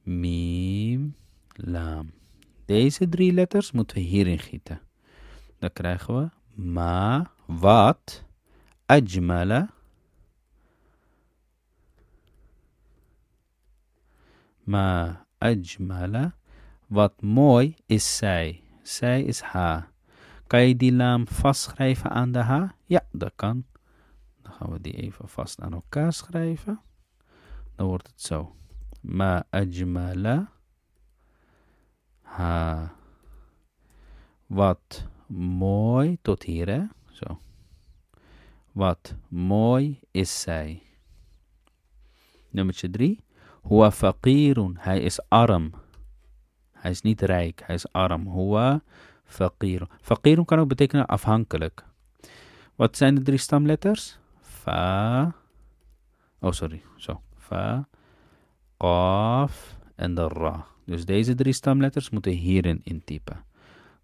mim, lam. Deze drie letters moeten we hierin gieten. Dan krijgen we ma, wat, ajmala, ma ajmala. Wat mooi is zij. Zij is ha. Kan je die naam vastschrijven aan de H? Ja, dat kan. Dan gaan we die even vast aan elkaar schrijven. Dan wordt het zo. Ma ajmala. Ha. Wat mooi. Tot hier, hè? Zo. Wat mooi is zij. Nummer drie. Huwa faqirun. Hij is arm. Hij is niet rijk. Hij is arm. Huwa Faqirun. Faqirun kan ook betekenen afhankelijk. Wat zijn de drie stamletters? Fa. Oh, sorry. Zo. Fa. Qaf. En de ra. Dus deze drie stamletters moeten hierin intypen.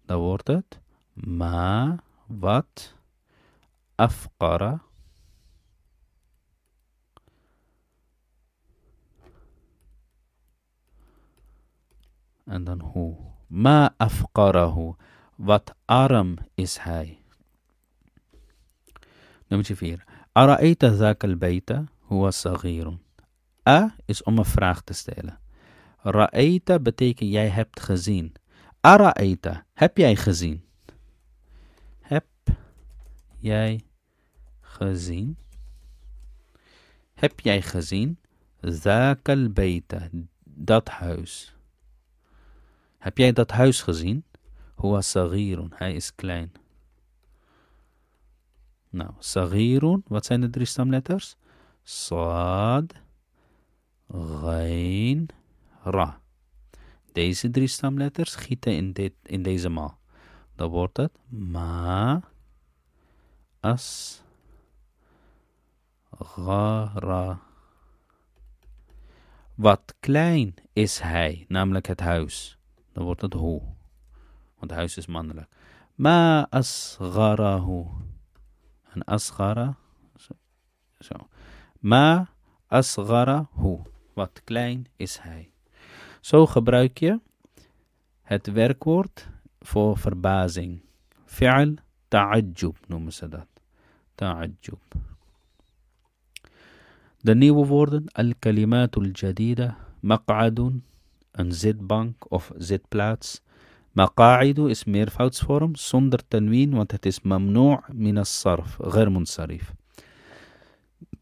Dan wordt het ma, wat, afqara. En dan hoe. Ma afqarahu. Wat arm is hij. Nummer 4. Ara'aita zakal baita huwa saghirun. A is om een vraag te stellen. Ra'aita betekent jij hebt gezien. Ara'aita, heb jij gezien? Heb jij gezien? Heb jij gezien? Zakal baita, dat huis. Heb jij dat huis gezien? Huwa sagirun. Hij is klein. Nou, sagirun. Wat zijn de drie stamletters? Sad, Ghain, Ra. Deze drie stamletters gieten in, dit, in deze maal. Dan wordt het Ma, As, Gara. Wat klein is hij, namelijk het huis. Dan wordt het hoe. Want huis is mannelijk. Ma asgharahu. En asghara. Zo. zo. Ma asgharahu. Wat klein is hij. Zo gebruik je het werkwoord voor verbazing. Fi'al ta'ajjub noemen ze dat. Ta'ajjub. De nieuwe woorden. Al-kalimatul jadida. Maq'adun. Een zitbank of zitplaats. Maqa'idu is meervoudsvorm zonder tanween, want het is mamnu' min as-sarf, غير munsarif.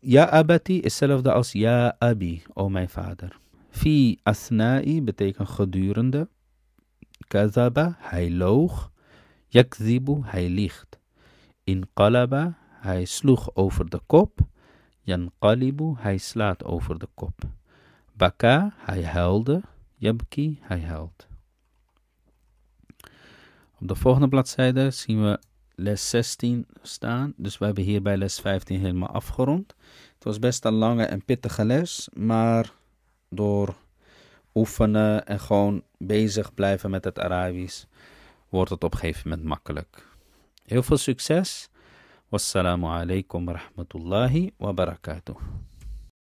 Ja abati is hetzelfde als ja abi, o mijn vader. Fi asna'i betekent gedurende. Kazaba, hij loog. Yakzibu, hij liegt. Inqalaba, hij sloeg over de kop. Yanqalibu, hij slaat over de kop. Baka, hij huilde. Yabki, hij huilt. Op de volgende bladzijde zien we les 16 staan. Dus we hebben hier bij les 15 helemaal afgerond. Het was best een lange en pittige les, maar door oefenen en gewoon bezig blijven met het Arabisch wordt het op een gegeven moment makkelijk. Heel veel succes. Wassalamu alaikum wa rahmatullahi wa barakatuh.